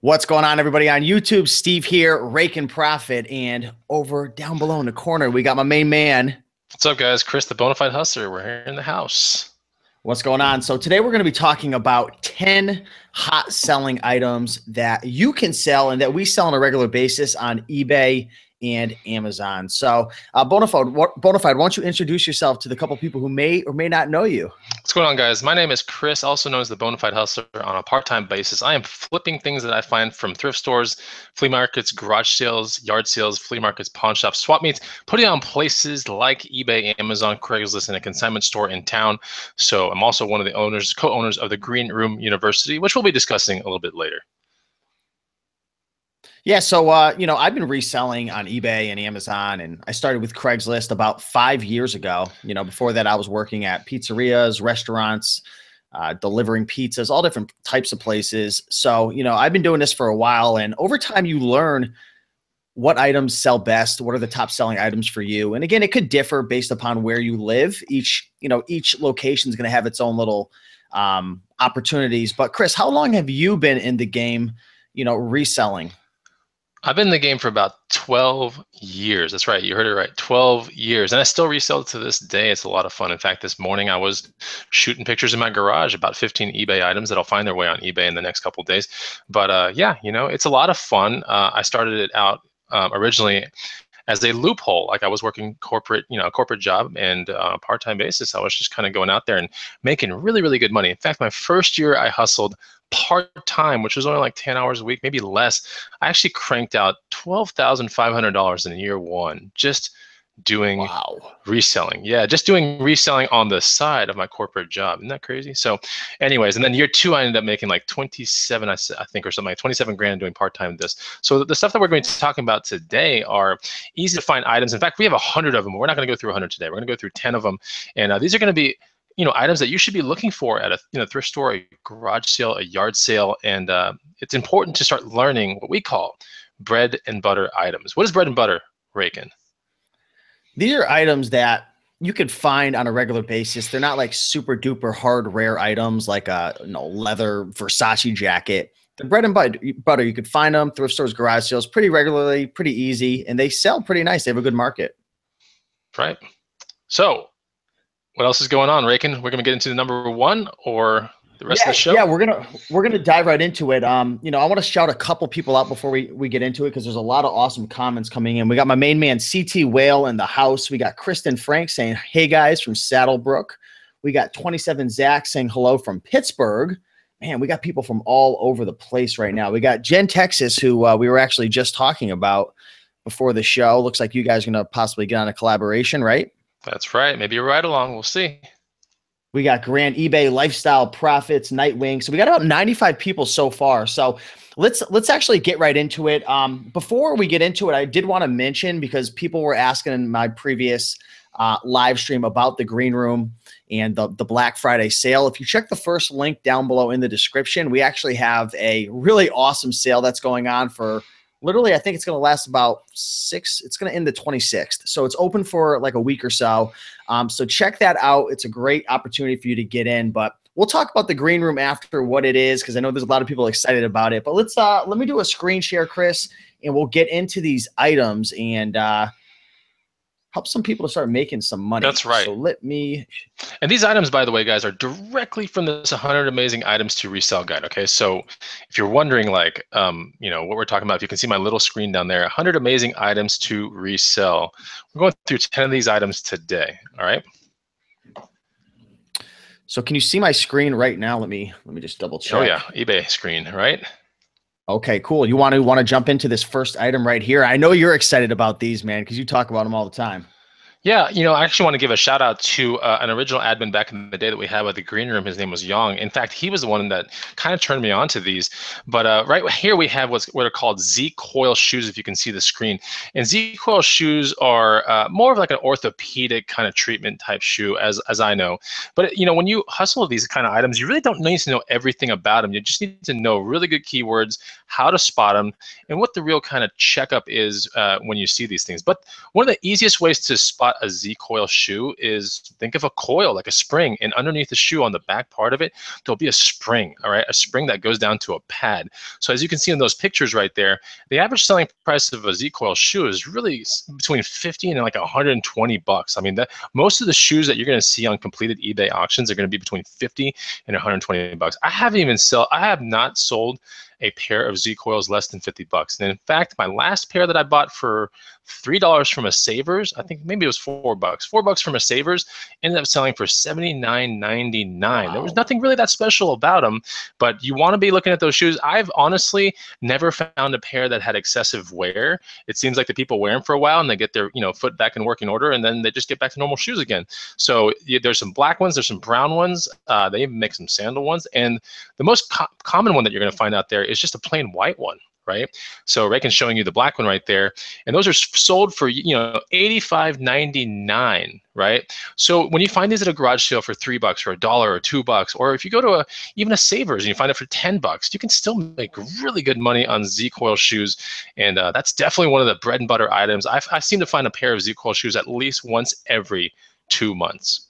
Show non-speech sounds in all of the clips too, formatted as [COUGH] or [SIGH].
What's going on, everybody on YouTube? Steve here, Raiken Profit, and over down below in the corner, we got my main man. What's up, guys? Chris, the Bonafide Hustler. We're here in the house. What's going on? So today we're going to be talking about 10 hot selling items that you can sell and that we sell on a regular basis on eBay and Amazon. So, uh, Bonafide, Bonafide, why don't you introduce yourself to the couple people who may or may not know you? What's going on, guys? My name is Chris, also known as the Bonafide Hustler. On a part-time basis, I am flipping things that I find from thrift stores, flea markets, garage sales, yard sales, flea markets, pawn shops, swap meets, putting on places like eBay, Amazon, Craigslist, and a consignment store in town. So, I'm also one of the owners, co-owners of the Green Room University, which we'll be discussing a little bit later. Yeah, so uh, you know, I've been reselling on eBay and Amazon, and I started with Craigslist about five years ago. You know, before that, I was working at pizzerias, restaurants, uh, delivering pizzas, all different types of places. So, you know, I've been doing this for a while, and over time, you learn what items sell best, what are the top selling items for you, and again, it could differ based upon where you live. Each, you know, each location is going to have its own little um, opportunities. But Chris, how long have you been in the game? You know, reselling. I've been in the game for about 12 years. That's right. You heard it right. 12 years. And I still resell it to this day. It's a lot of fun. In fact, this morning I was shooting pictures in my garage about 15 eBay items that'll find their way on eBay in the next couple days. But uh, yeah, you know, it's a lot of fun. Uh, I started it out um, originally as a loophole. Like I was working corporate, you know, a corporate job and uh, part-time basis. I was just kind of going out there and making really, really good money. In fact, my first year I hustled part-time, which was only like 10 hours a week, maybe less. I actually cranked out $12,500 in year one, just doing wow. reselling. Yeah, just doing reselling on the side of my corporate job. Isn't that crazy? So, anyways, and then year two, I ended up making like 27, I, I think, or something like 27 grand doing part time this. So, the stuff that we're going to be talking about today are easy to find items. In fact, we have a hundred of them. We're not going to go through 100 today. We're going to go through 10 of them, and uh, these are going to be you know items that you should be looking for at a you know thrift store, a garage sale, a yard sale, and uh, it's important to start learning what we call bread and butter items. What is bread and butter, Raiken? These are items that you could find on a regular basis. They're not like super duper hard rare items like a you know, leather Versace jacket. The bread and butter, you could find them thrift stores, garage sales pretty regularly, pretty easy, and they sell pretty nice. They have a good market. Right. So, what else is going on, Raiken? We're going to get into the number one, or the rest yeah, of the show? Yeah, we're gonna we're gonna dive right into it. Um, you know, I want to shout a couple people out before we we get into it because there's a lot of awesome comments coming in. We got my main man CT Whale in the house. We got Kristen Frank saying, "Hey guys" from Saddlebrook. We got 27 Zach saying hello from Pittsburgh. Man, we got people from all over the place right now. We got Jen Texas, who uh, we were actually just talking about before the show. Looks like you guys are gonna possibly get on a collaboration, right? That's right. Maybe a ride along. We'll see. We got Grant eBay Lifestyle Profits Nightwing. So we got about 95 people so far. So let's let's actually get right into it. Um, before we get into it, I did want to mention because people were asking in my previous uh, live stream about the green room and the, the Black Friday sale. If you check the first link down below in the description, we actually have a really awesome sale that's going on for literally i think it's going to last about six it's going to end the 26th so it's open for like a week or so. Um, so check that out. It's a great opportunity for you to get in but we'll talk about the green room after what it is because i know there's a lot of people excited about it. But let's uh let me do a screen share chris and we'll get into these items. And uh help some people to start making some money. That's right. So let me. And these items, by the way, guys, are directly from this 100 amazing items to resell guide. Okay, so if you're wondering, like, um, you know, what we're talking about, if you can see my little screen down there, 100 amazing items to resell. We're going through 10 of these items today. All right. So can you see my screen right now? Let me let me just double check. Oh yeah, eBay screen, right? Okay, cool. You want to want to jump into this first item right here? I know you're excited about these, man, because you talk about them all the time. Yeah, you know, I actually want to give a shout out to uh, an original admin back in the day that we had at the green room. His name was Young. In fact, he was the one that kind of turned me on to these. But uh, right here we have what's what are called Z coil shoes, if you can see the screen. And Z coil shoes are uh, more of like an orthopedic kind of treatment type shoe, as as I know. But you know, when you hustle these kind of items, you really don't need to know everything about them. You just need to know really good keywords, how to spot them, and what the real kind of checkup is uh, when you see these things. But one of the easiest ways to spot a Z coil shoe is think of a coil like a spring, and underneath the shoe on the back part of it, there'll be a spring. All right, a spring that goes down to a pad. So as you can see in those pictures right there, the average selling price of a Z coil shoe is really between 50 and like 120 bucks. I mean, that most of the shoes that you're going to see on completed eBay auctions are going to be between 50 and 120 bucks. I haven't even sell. I have not sold a pair of Z coils less than 50 bucks. And in fact, my last pair that I bought for three dollars from a Savers, I think maybe it was four bucks, four bucks from a Savers, ended up selling for 79.99. Wow. There was nothing really that special about them, but you want to be looking at those shoes. I've honestly never found a pair that had excessive wear. It seems like the people wear them for a while and they get their you know foot back in working order, and then they just get back to normal shoes again. So yeah, there's some black ones, there's some brown ones, uh, they even make some sandal ones, and the most co common one that you're going to find out there is just a plain white one right? So Raiken's showing you the black one right there, and those are sold for you know 85.99, right? So when you find these at a garage sale for three bucks or a dollar or two bucks, or if you go to a even a Savers and you find it for ten bucks, you can still make really good money on Z Coil shoes, and uh, that's definitely one of the bread and butter items. I've, I seem to find a pair of Z Coil shoes at least once every two months.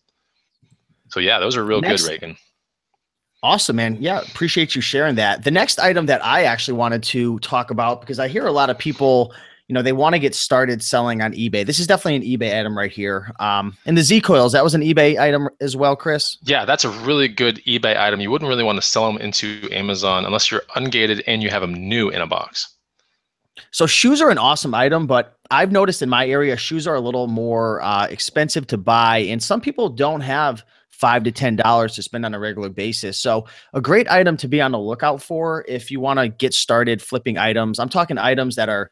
So yeah, those are real Next. good, Reagan. Awesome, man. Yeah, appreciate you sharing that. The next item that I actually wanted to talk about because I hear a lot of people, you know, they want to get started selling on eBay. This is definitely an eBay item right here. Um, and the Z coils, that was an eBay item as well, Chris. Yeah, that's a really good eBay item. You wouldn't really want to sell them into Amazon unless you're ungated and you have them new in a box. So shoes are an awesome item, but I've noticed in my area, shoes are a little more uh, expensive to buy, and some people don't have five to ten dollars to spend on a regular basis. So a great item to be on the lookout for if you want to get started flipping items. I'm talking items that are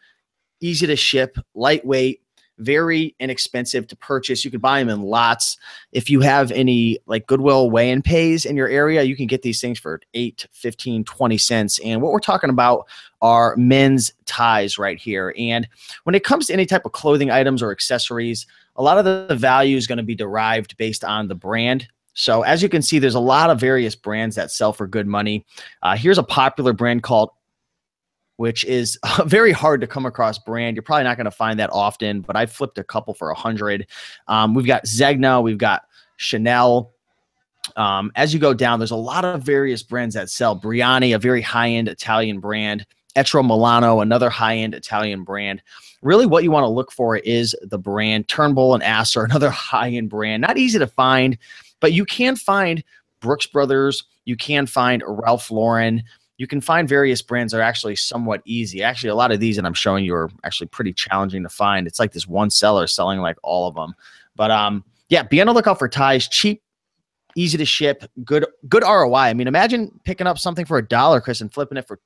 easy to ship, lightweight, very inexpensive to purchase. You can buy them in lots. If you have any like Goodwill weigh and pays in your area, you can get these things for 8, 15, 20 cents. And what we're talking about are men's ties right here. And when it comes to any type of clothing items or accessories, a lot of the value is going to be derived based on the brand so as you can see, there's a lot of various brands that sell for good money. Uh, here's a popular brand called which is [LAUGHS] very hard to come across brand. You're probably not going to find that often, but I flipped a couple for a hundred. Um, we've got Zegna, we've got Chanel. Um, as you go down, there's a lot of various brands that sell. Brioni, a very high-end Italian brand. Etro Milano, another high-end Italian brand. Really, what you want to look for is the brand. Turnbull and Ass [LAUGHS] Asser, another high-end brand. Not easy to find. But you can find Brooks Brothers, you can find Ralph Lauren, you can find various brands that are actually somewhat easy. Actually, a lot of these that I'm showing you are actually pretty challenging to find. It's like this one seller selling like all of them. But um, yeah, be on the lookout for ties. Cheap, easy to ship, good good ROI. I mean, imagine picking up something for a dollar, Chris, and flipping it for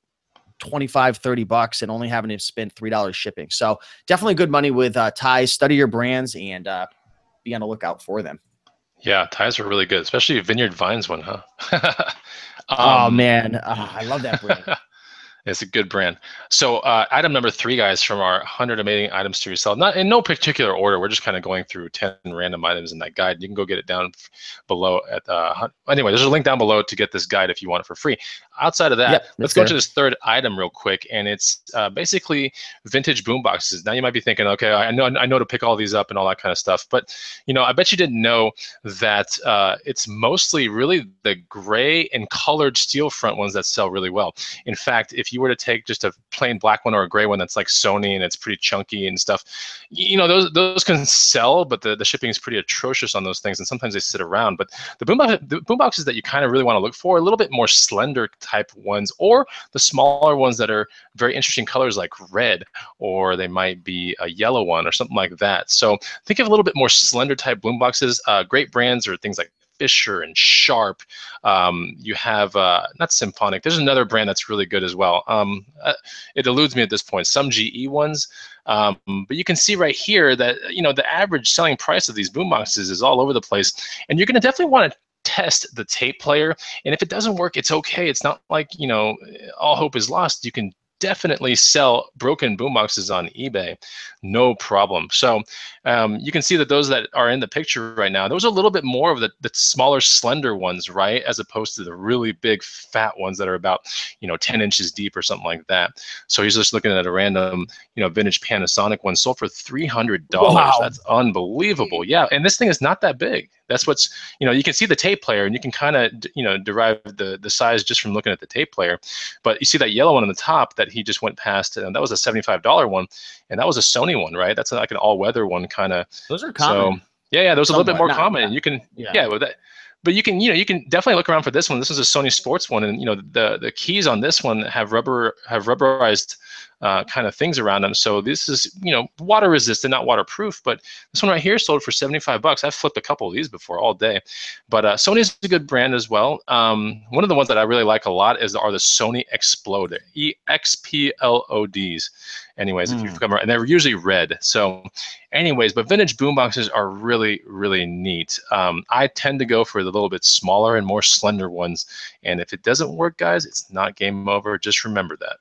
25 30 bucks and only having to spend three dollars shipping so definitely good money with uh, ties study your brands and uh, be on the lookout for them yeah, ties are really good, especially Vineyard Vines one, huh? [LAUGHS] um, oh man, oh, I love that brand. [LAUGHS] It's a good brand. So uh, item number three, guys, from our 100 amazing items to resell, not in no particular order. We're just kind of going through 10 random items in that guide. You can go get it down below at uh, anyway. There's a link down below to get this guide if you want it for free. Outside of that, yep, let's go to this third item real quick, and it's uh, basically vintage boom boxes. Now you might be thinking, okay, I know I know to pick all these up and all that kind of stuff, but you know, I bet you didn't know that uh, it's mostly really the gray and colored steel front ones that sell really well. In fact, if you were to take just a plain black one or a gray one that's like Sony and it's pretty chunky and stuff, you know, those those can sell, but the, the shipping is pretty atrocious on those things, and sometimes they sit around. But the boom the boom boxes that you kind of really want to look for, a little bit more slender type ones, or the smaller ones that are very interesting colors like red, or they might be a yellow one or something like that. So think of a little bit more slender type boom boxes. Uh, great brands are things like Fisher and Sharp. Um, you have uh, not Symphonic. There's another brand that's really good as well. Um, uh, it eludes me at this point. Some GE ones, um, but you can see right here that you know the average selling price of these boom boxes is all over the place, and you're going to definitely want to test the tape player. And if it doesn't work, it's okay. It's not like you know all hope is lost. You can definitely sell broken boomboxes on eBay, no problem. So um, you can see that those that are in the picture right now, those are a little bit more of the, the smaller, slender ones, right? As opposed to the really big, fat ones that are about, you know, 10 inches deep or something like that. So he's just looking at a random, you know, vintage Panasonic one sold for $300. Wow. That's unbelievable. Yeah. And this thing is not that big. That's what's, you know, you can see the tape player and you can kind of, you know, derive the, the size just from looking at the tape player. But you see that yellow one on the top that he just went past, and that was a $75 one. And that was a Sony one, right? That's like an all weather one kind of. Those are common. So, yeah, yeah, those are a little bit more not, common. Not, you can, yeah, yeah well, that, but you can you know you can definitely look around for this one this is a sony sports one and you know the the keys on this one have rubber have rubberized uh, kind of things around them. So this is, you know, water resistant, not waterproof. But this one right here sold for 75 bucks. I've flipped a couple of these before all day. But uh, Sony's a good brand as well. Um, one of the ones that I really like a lot is are the Sony Xplod, E X P L O Ds. Anyways, mm. if you hmm. come around, and they're usually red. So, anyways, but vintage boomboxes are really, really neat. Um, I tend to go for the little bit smaller and more slender ones. And if it doesn't work, guys, it's not game over. Just remember that.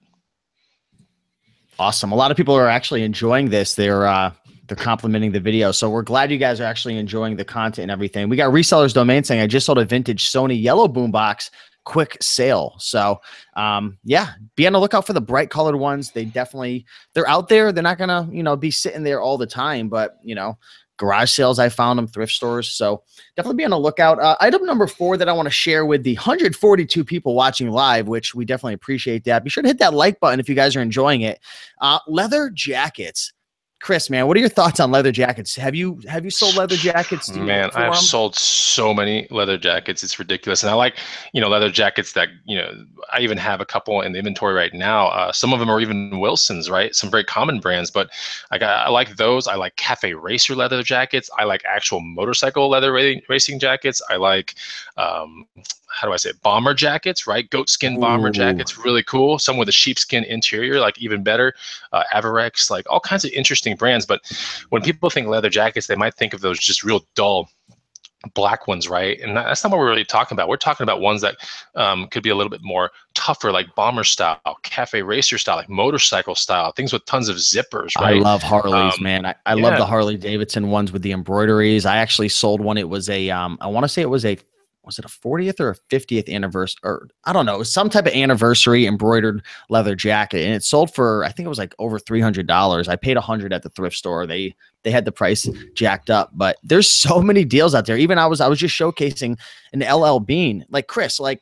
Awesome. A lot of people are actually enjoying this. They're uh, they're complimenting the video. So we're glad you guys are actually enjoying the content and everything. We got resellers domain saying I just sold a vintage Sony yellow boombox quick sale. So um, yeah, be on the lookout for the bright colored ones. They definitely they're out there. They're not gonna, you know, be sitting there all the time, but you know, garage sales. I found them, thrift stores. So definitely be on the lookout. Uh, item number four that I want to share with the 142 people watching live, which we definitely appreciate that. Be sure to hit that like button if you guys are enjoying it. Uh, leather jackets. Chris, man, what are your thoughts on leather jackets? Have you have you sold leather jackets? Man, I've sold so many leather jackets. It's ridiculous, and I like you know leather jackets that you know I even have a couple in the inventory right now. Uh, some of them are even Wilsons, right? Some very common brands, but I got I like those. I like Cafe Racer leather jackets. I like actual motorcycle leather racing jackets. I like um, how do I say it? bomber jackets, right? Goat skin bomber Ooh. jackets, really cool. Some with a sheepskin interior, like even better. Uh, Avirex, like all kinds of interesting brands. But when people think leather jackets, they might think of those just real dull black ones, right? And that's not what we're really talking about. We're talking about ones that um, could be a little bit more tougher, like bomber style, cafe racer style, like motorcycle style, things with tons of zippers, right? I love Harleys, um, man. I, I yeah. love the Harley Davidson ones with the embroideries. I actually sold one. It was a, um, I want to say it was a was it a 40th or a 50th anniversary or I don't know, it was some type of anniversary embroidered leather jacket and it sold for I think it was like over $300. I paid 100 at the thrift store. They they had the price jacked up, but there's [LAUGHS] so many deals out there. Even I was I was just showcasing an LL Bean. Like Chris, like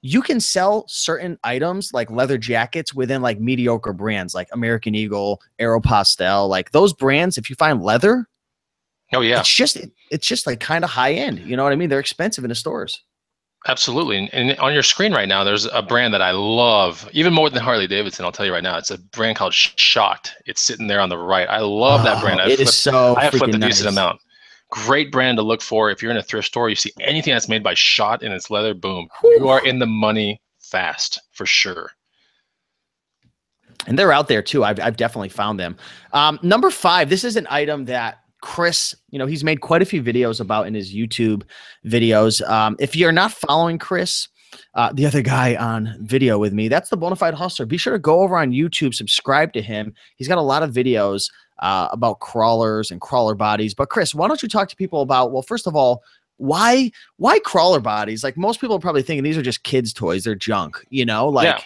you can sell certain items like leather jackets within like mediocre brands like American Eagle, Aeropostale, like those brands if you find leather Oh yeah, it's just it's just like kind of high end. You know what I mean? They're expensive in the stores. Absolutely. And on your screen right now, there's a brand that I love, even more than Harley Davidson. I'll tell you right now, it's a brand called Schott. It's sitting there on the right. I love oh, that brand. I've it flipped, is so. I have flipped a nice. decent amount. Great brand to look for. If you're in a thrift store, you see anything that's made by Schott and it's leather, boom, Whew. you are in the money fast for sure and they're out there too. I've, I've definitely found them. Um, number five, this is an item that Chris, you know, he's made quite a few videos about in his YouTube videos. Um, if you're not following Chris, uh, the other guy on video with me, that's the Bonafide Hustler. Be sure to go over on YouTube, subscribe to him. He's got a lot of videos uh, about crawlers and crawler bodies. But Chris, why don't you talk to people about? Well, first of all, why why crawler bodies? Like most people are probably thinking these are just kids' toys. They're junk. You know, like. Yeah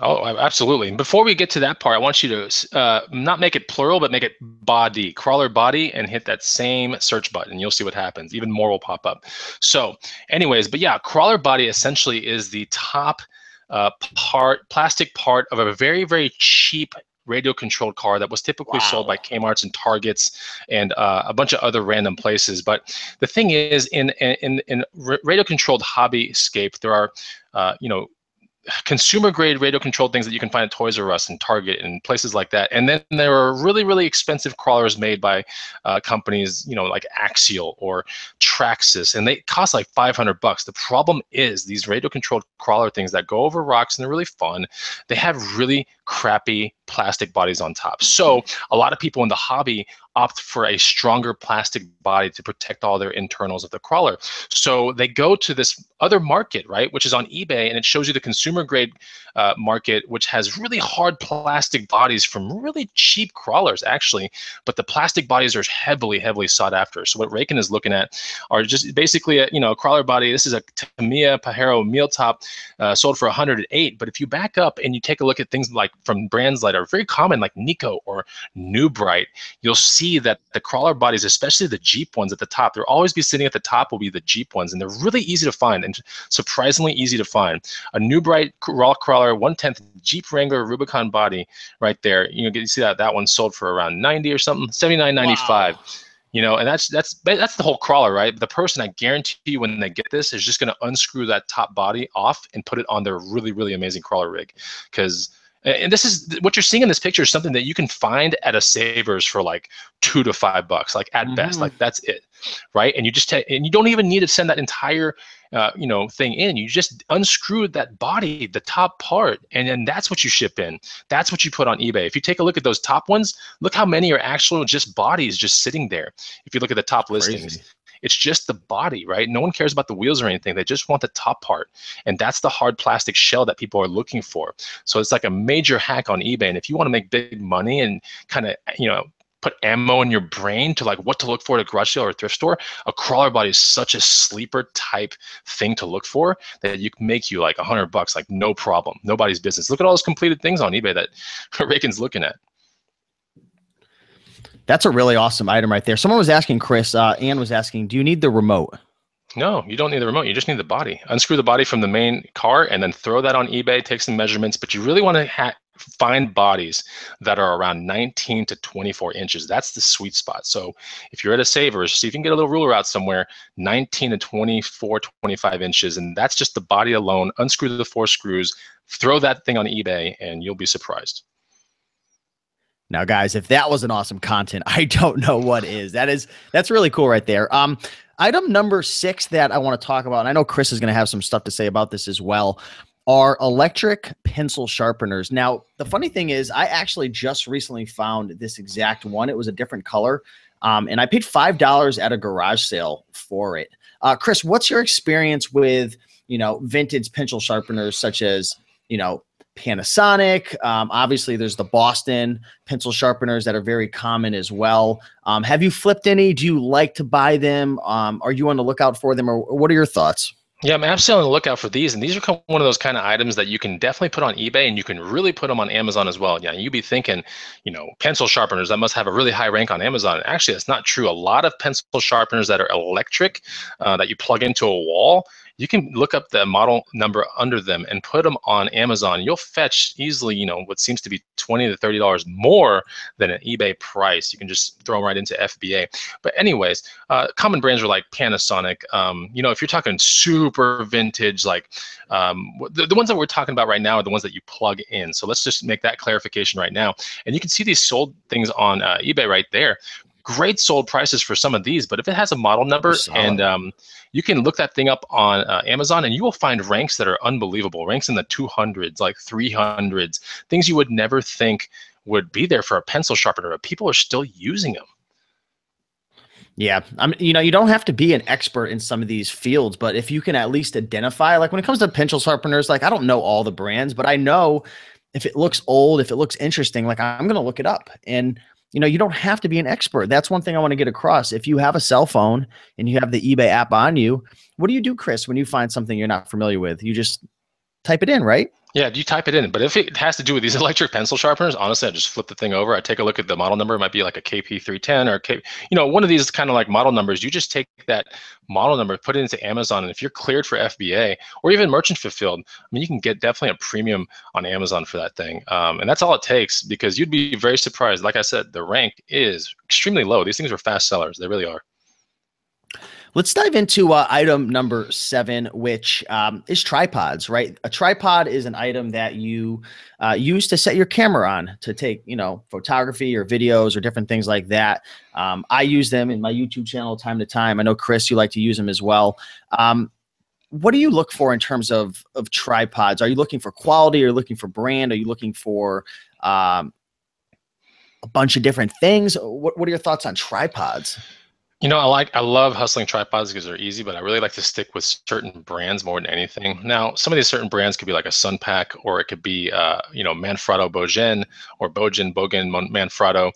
Oh, absolutely. And before we get to that part, I want you to uh, not make it plural, but make it body, crawler body, and hit that same search button. You'll see what happens. Even more will pop up. So, anyways, but yeah, crawler body essentially is the top uh, part, plastic part of a very, very cheap radio controlled car that was typically wow. sold by Kmart's and Targets and uh, a bunch of other random places. But the thing is, in in in radio controlled hobbyscape, there are uh, you know consumer grade radio controlled things that you can find at Toys R Us and Target and places like that. And then there are really, really expensive crawlers made by uh, companies, you know, like Axial or Traxxas, and they cost like 500 bucks. The problem is these radio controlled crawler things that go over rocks and they're really fun. They have really crappy plastic bodies on top. So a lot of people in the hobby opt for a stronger plastic body to protect all their internals of the crawler. So they go to this other market, right, which is on eBay, and it shows you the consumer grade uh, market, which has really hard plastic bodies from really cheap crawlers, actually. But the plastic bodies are heavily, heavily sought after. So what Raiken is looking at are just basically a you know a crawler body. This is a Tamiya Pajero metal top uh, sold for 108. But if you back up and you take a look at things like from brands that are very common, like Nikko or New Bright, you'll see that the crawler bodies, especially the Jeep ones at the top, they'll always be sitting at the top. Will be the Jeep ones, and they're really easy to find and surprisingly easy to find. A New Bright raw crawler, one tenth Jeep Wrangler Rubicon body, right there. You know, you see that that one sold for around 90 or something, 79.95. Wow you know and that's that's that's the whole crawler right the person i guarantee you when they get this is just going to unscrew that top body off and put it on their really really amazing crawler rig because and this is what you're seeing in this picture is something that you can find at a savers for like two to five bucks like at mm-hmm. best like that's it right? And you just take and you don't even need to send that entire uh, you know thing in. You just unscrew that body the top part and then that's what you ship in. That's what you put on ebay. If you take a look at those top ones look how many are actual just bodies just sitting there. If you look at the top Crazy. listings it's just the body, right? No one cares about the wheels or anything. They just want the top part. And that's the hard plastic shell that people are looking for. So it's like a major hack on eBay. And if you want to make big money and kind of, you know, put ammo in your brain to like what to look for at a garage sale or a thrift store, a crawler body is such a sleeper type thing to look for that you can make you like a hundred bucks, like no problem, nobody's business. Look at all those completed things on eBay that [LAUGHS] Raiken's looking at. That's a really awesome item right there. Someone was asking Chris, uh, Ann was asking, do you need the remote? No, you don't need the remote. You just need the body. Unscrew the body from the main car and then throw that on eBay, take some measurements. But you really want to ha- find bodies that are around 19 to 24 inches. That's the sweet spot. So if you're at a Savers, see if you can get a little ruler out somewhere, 19 to 24, 25 inches. And that's just the body alone. Unscrew the four screws, throw that thing on eBay, and you'll be surprised. Now, guys, if that wasn't awesome content, [LAUGHS] I don't know what is. That is that's really cool right there. Um, item number six that I want to talk about, and I know Chris is going to have some stuff to say about this as well, are electric pencil sharpeners. Now, the funny thing is, I actually just recently found this exact one. It was a different color, um, and I paid five dollars at a garage sale for it. Uh, Chris, what's your experience with you know vintage pencil sharpeners such as you know Panasonic. Um, obviously, there's the Boston pencil sharpeners that are very common as well. Um, have you flipped any? Do you like to buy them? Um, are you on the lookout for them, or, what are your thoughts? Yeah, I'm absolutely on the lookout for these, and these are one of those kind of items that you can definitely put on eBay, and you can really put them on Amazon as well. Yeah, you'd be thinking, you know, pencil sharpeners that must have a really high rank on Amazon. Actually, that's not true. A lot of pencil sharpeners that are electric, uh, that you plug into a wall, you can look up the model number under them and put them on Amazon. You'll fetch easily, you know, what seems to be 20 to $30 more than an eBay price. You can just throw them right into FBA. But anyways, uh, common brands are like Panasonic. Um, you know, if you're talking super vintage, like um, the, the ones that we're talking about right now are the ones that you plug in. So let's just make that clarification right now. And you can see these sold things on uh, eBay right there great sold prices for some of these, but if it has a model number and um, you can look that thing up on uh, Amazon and you will find ranks that are unbelievable, ranks in the 200s, like 300s, things you would never think would be there for a pencil sharpener, but people are still using them. Yeah, I mean, you know, you don't have to be an expert in some of these fields, but if you can at least identify, like when it comes to pencil sharpeners, like I don't know all the brands, but I know if it looks old, if it looks interesting, like I'm going to look it up. And you know, you don't have to be an expert. That's one thing I want to get across. If you have a cell phone and you have the eBay app on you, what do you do, Chris, when you find something you're not familiar with? You just type it in, right? Yeah, do you type it in. But if it has to do with these [LAUGHS] electric pencil sharpeners, honestly, I just flip the thing over. I take a look at the model number. It might be like a KP310 or K, you know, one of these kind of like model numbers. You just take that model number, put it into Amazon, and if you're cleared for FBA or even merchant fulfilled, I mean, you can get definitely a premium on Amazon for that thing. Um, and that's all it takes because you'd be very surprised. Like I said, the rank is extremely low. These things are fast sellers. They really are. Let's dive into uh, item number seven, which um, is tripods, right? A tripod is an item that you uh, use to set your camera on to take, you know, photography or videos or different things like that. Um, I use them in my YouTube channel time to time. I know, Chris, you like to use them as well. Um, what do you look for in terms of of tripods? Are you looking for quality? Are you looking for brand? Are you looking for um, a bunch of different things? What What are your thoughts on tripods? You know, I like I love hustling tripods because they're easy, but I really like to stick with certain brands more than anything. Now, some of these certain brands could be like a Sunpak, or it could be uh, you know Manfrotto Bogen or Bogen Bogen Manfrotto.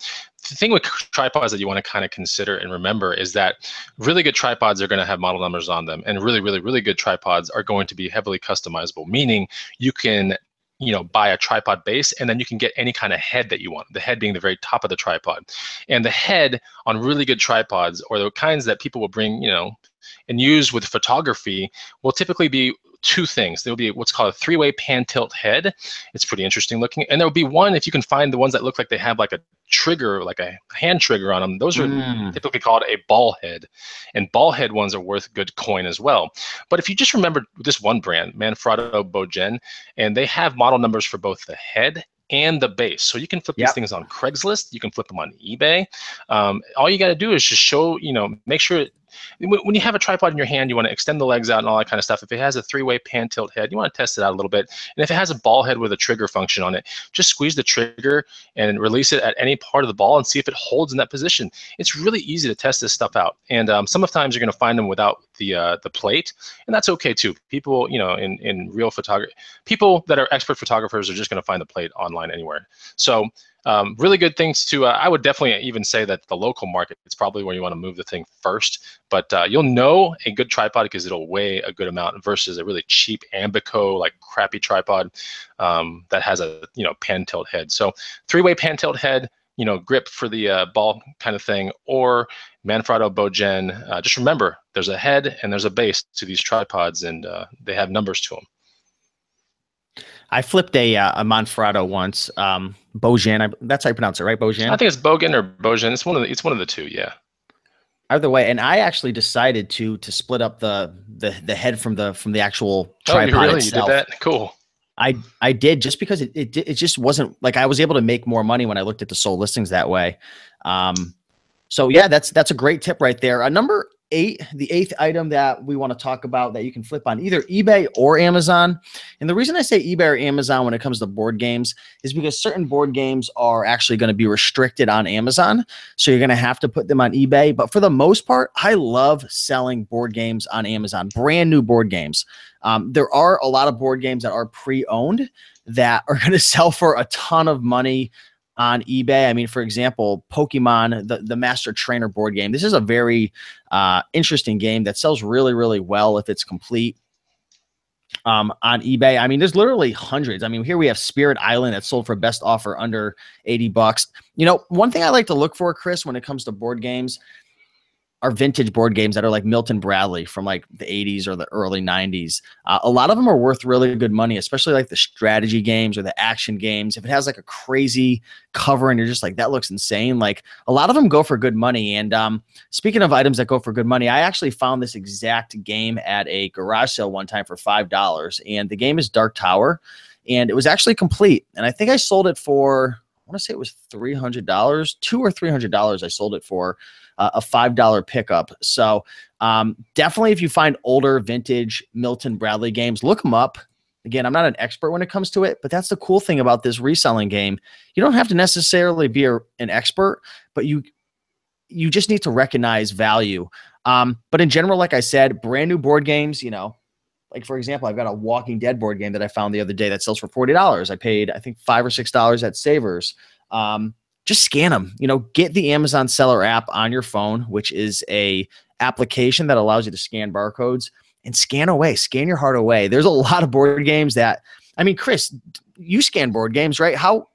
The thing with tripods that you want to kind of consider and remember is that really good tripods are going to have model numbers on them, and really, really, really good tripods are going to be heavily customizable. Meaning, you can you know buy a tripod base and then you can get any kind of head that you want the head being the very top of the tripod and the head on really good tripods or the kinds that people will bring you know and use with photography will typically be two things. There will be what's called a three-way pan tilt head. It's pretty interesting looking. And there will be one, if you can find the ones that look like they have like a trigger, like a hand trigger on them, those are mm. typically called a ball head. And ball head ones are worth good coin as well. But if you just remember this one brand, Manfrotto Bogen, and they have model numbers for both the head and the base. So you can flip yep. these things on Craigslist. You can flip them on eBay. Um, all you got to do is just show, you know, make sure when you have a tripod in your hand, you want to extend the legs out and all that kind of stuff. If it has a three-way pan tilt head, you want to test it out a little bit. And if it has a ball head with a trigger function on it, just squeeze the trigger and release it at any part of the ball and see if it holds in that position. It's really easy to test this stuff out. And um, sometimes you're going to find them without the uh, the plate, and that's okay too. People, you know, in in real photography, people that are expert photographers are just going to find the plate online anywhere. So um, really good things to, uh, I would definitely even say that the local market is probably where you want to move the thing first. But uh, you'll know a good tripod because it'll weigh a good amount versus a really cheap Ambico, like crappy tripod um, that has a, you know, pan tilt head. So three-way pan tilt head, you know, grip for the uh, ball kind of thing, or Manfrotto Bogen. Uh, just remember, there's a head and there's a base to these tripods, and uh, they have numbers to them. I flipped a uh, a Manfrotto once. Um, Bojan, I, that's how you pronounce it, right? Bojan. I think it's Bogan or Bojan. It's one of the, it's one of the two. Yeah. Either way, and I actually decided to to split up the the the head from the from the actual tripod oh, you really? itself. You did that? Cool. I I did just because it, it it just wasn't like I was able to make more money when I looked at the sold listings that way. Um, so yeah, that's that's a great tip right there. A number eight, the eighth item that we want to talk about that you can flip on either eBay or Amazon. And the reason I say eBay or Amazon when it comes to board games is because certain board games are actually going to be restricted on Amazon. So you're going to have to put them on eBay. But for the most part, I love selling board games on Amazon, brand new board games. Um, there are a lot of board games that are pre owned that are [LAUGHS] going to sell for a ton of money on eBay. I mean, for example, Pokemon, the, the Master Trainer board game. This is a very uh, interesting game that sells really, really well if it's complete um, on eBay. I mean, there's literally hundreds. I mean, here we have Spirit Island that sold for best offer under 80 bucks. You know, one thing I like to look for, Chris, when it comes to board games are vintage board games that are like Milton Bradley from like the 80s or the early 90s. Uh, a lot of them are worth really good money, especially like the strategy games or the action games. If it has like a crazy cover and you're just like, that looks insane, like a lot of them go for good money. And um, speaking of items that go for good money, I actually found this exact game at a garage sale one time for $5. And the game is Dark Tower. And it was actually complete. And I think I sold it for, I want to say it was $300, two or $300 I sold it for a $5 pickup. So um, definitely if you find older vintage Milton Bradley games, look them up. Again, I'm not an expert when it comes to it, but that's the cool thing about this reselling game. You don't have to necessarily be a, an expert, but you you just need to recognize value. Um, but in general, like I said, brand new board games, you know, like for example, I've got a Walking Dead board game that I found the other day that sells for forty dollars. I paid I think five or six dollars at Savers. Um, just scan them. You know, get the Amazon Seller app on your phone, which is a application that allows you to scan barcodes and scan away, scan your heart away. There's a lot of board games that I mean, Chris, you scan board games, right? How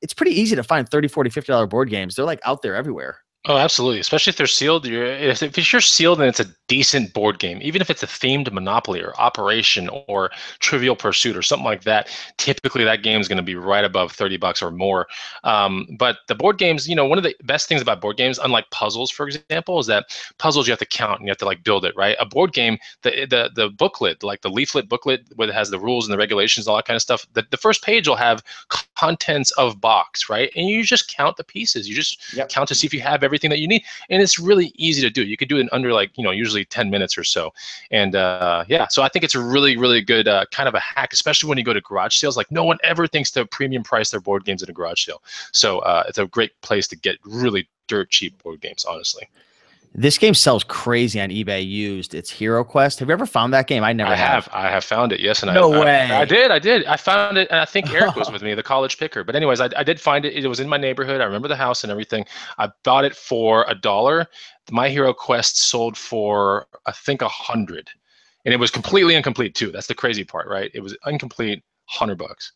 it's pretty easy to find 30, 40, 50 dollar board games. They're like out there everywhere. Oh, absolutely. Especially if they're sealed. You're, if, if you're sealed and it's a decent board game, even if it's a themed Monopoly or Operation or Trivial Pursuit or something like that, typically that game is going to be right above 30 bucks or more. Um, but the board games, you know, one of the best things about board games, unlike puzzles, for example, is that puzzles you have to count and you have to like build it, right? A board game, the the, the booklet, like the leaflet booklet, where it has the rules and the regulations, all that kind of stuff, the, the first page will have contents of box, right? And you just count the pieces. You just yep. count to see if you have everything that you need, and it's really easy to do. You could do it in under like you know usually 10 minutes or so. And uh, yeah, so I think it's a really really good uh, kind of a hack, especially when you go to garage sales. Like no one ever thinks to premium price their board games at a garage sale. So uh, it's a great place to get really dirt cheap board games, honestly. This game sells crazy on eBay used. It's Hero Quest. Have you ever found that game? I never I have. have. I have found it. Yes, and no I, way. I, I, did. I did. I found it, and I think Eric was [LAUGHS] with me, the college picker. But anyways, I, I did find it. It was in my neighborhood. I remember the house and everything. I bought it for a dollar. My Hero Quest sold for I think a hundred, and it was completely incomplete too. That's the crazy part, right? It was incomplete, hundred bucks.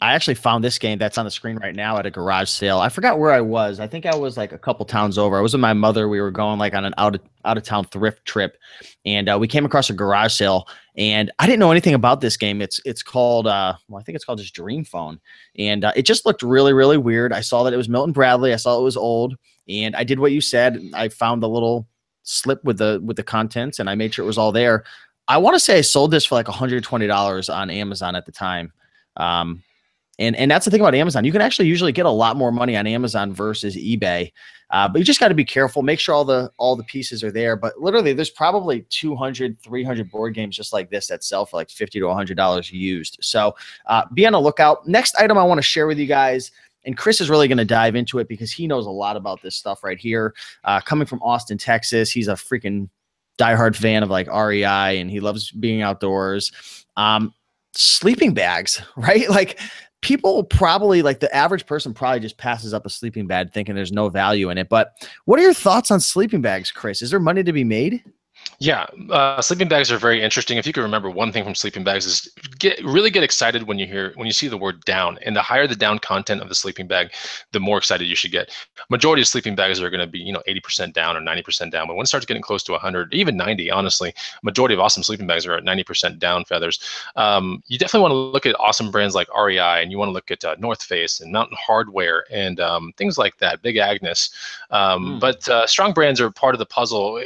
I actually found this game that's on the screen right now at a garage sale. I forgot where I was. I think I was like a couple towns over. I was with my mother. We were going like on an out of out of town thrift trip, and uh, we came across a garage sale. And I didn't know anything about this game. It's it's called uh, well, I think it's called just Dream Phone, and uh, it just looked really really weird. I saw that it was Milton Bradley. I saw it was old, and I did what you said. I found the little slip with the with the contents, and I made sure it was all there. I want to say I sold this for like $120 on Amazon at the time. Um, and and that's the thing about Amazon. You can actually usually get a lot more money on Amazon versus eBay. Uh, but you just got to be careful. Make sure all the all the pieces are there. But literally, there's probably 200, 300 board games just like this that sell for like 50 to 100 dollars used. So uh, be on the lookout. Next item I want to share with you guys. And Chris is really going to dive into it because he knows a lot about this stuff right here. Uh, coming from Austin, Texas, he's a freaking diehard fan of like REI and he loves being outdoors. Um, sleeping bags, [LAUGHS] right? Like people probably like the average person probably just passes up a sleeping bag thinking there's no value in it. But what are your thoughts on sleeping bags, Chris? Is there money to be made? Yeah, uh, sleeping bags are very interesting. If you can remember one thing from sleeping bags is get really get excited when you hear when you see the word down. And the higher the down content of the sleeping bag, the more excited you should get. Majority of sleeping bags are going to be you know 80% down or 90% down. But when it starts getting close to 100, even 90, honestly, majority of awesome sleeping bags are at 90% down feathers. Um, you definitely want to look at awesome brands like REI, and you want to look at uh, North Face and Mountain Hardwear and um, things like that. Big Agnes, um, mm. but uh, strong brands are part of the puzzle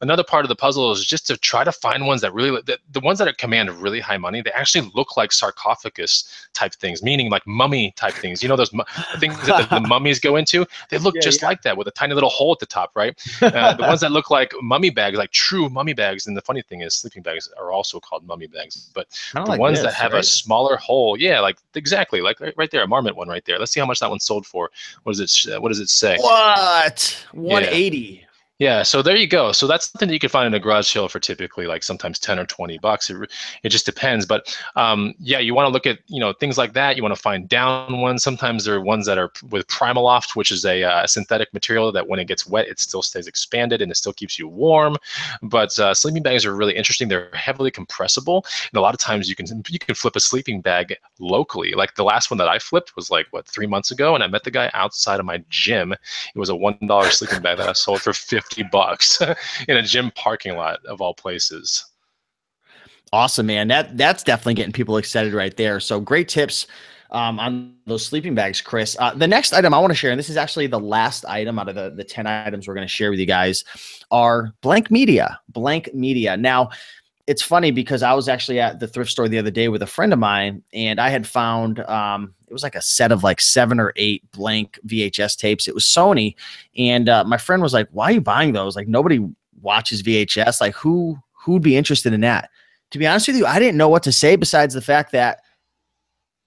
another part of the puzzle is just to try to find ones that really the, the ones that are command really high money they actually look like sarcophagus type things meaning like mummy type things. You know those things that the, the, [LAUGHS] mummies go into? They look yeah, just yeah. like that with a tiny little hole at the top right? Uh, the ones that look like mummy bags like true mummy bags and the funny thing is sleeping bags are also called mummy bags but the like ones this, that have right? a smaller hole yeah like exactly like right, right there a marmot one right there. Let's see how much that one sold for. What does it what does it say? What? 180 yeah. Yeah, so there you go. So that's something that you can find in a garage sale for typically like sometimes ten or twenty bucks. It, it just depends, but um, yeah, you want to look at you know things like that. You want to find down ones. Sometimes there are ones that are with Primaloft, which is a uh, synthetic material that when it gets wet, it still stays expanded and it still keeps you warm. But uh, sleeping bags are really interesting. They're heavily compressible, and a lot of times you can you can flip a sleeping bag locally. Like the last one that I flipped was like what three months ago, and I met the guy outside of my gym. It was a one dollar sleeping bag that I sold for fifty 50 bucks [LAUGHS] in a gym parking lot of all places. Awesome, man. That that's definitely getting people excited right there. So great tips um, on those sleeping bags, Chris. Uh, the next item I want to share, and this is actually the last item out of the, the 10 items we're going to share with you guys, are blank media. Blank media. Now, it's funny because I was actually at the thrift store the other day with a friend of mine, and I had found um, it was like a set of like seven or eight blank VHS tapes. It was Sony, and uh, my friend was like, "Why are you buying those? Like nobody watches VHS. Like who who'd be interested in that?" To be honest with you, I didn't know what to say besides the fact that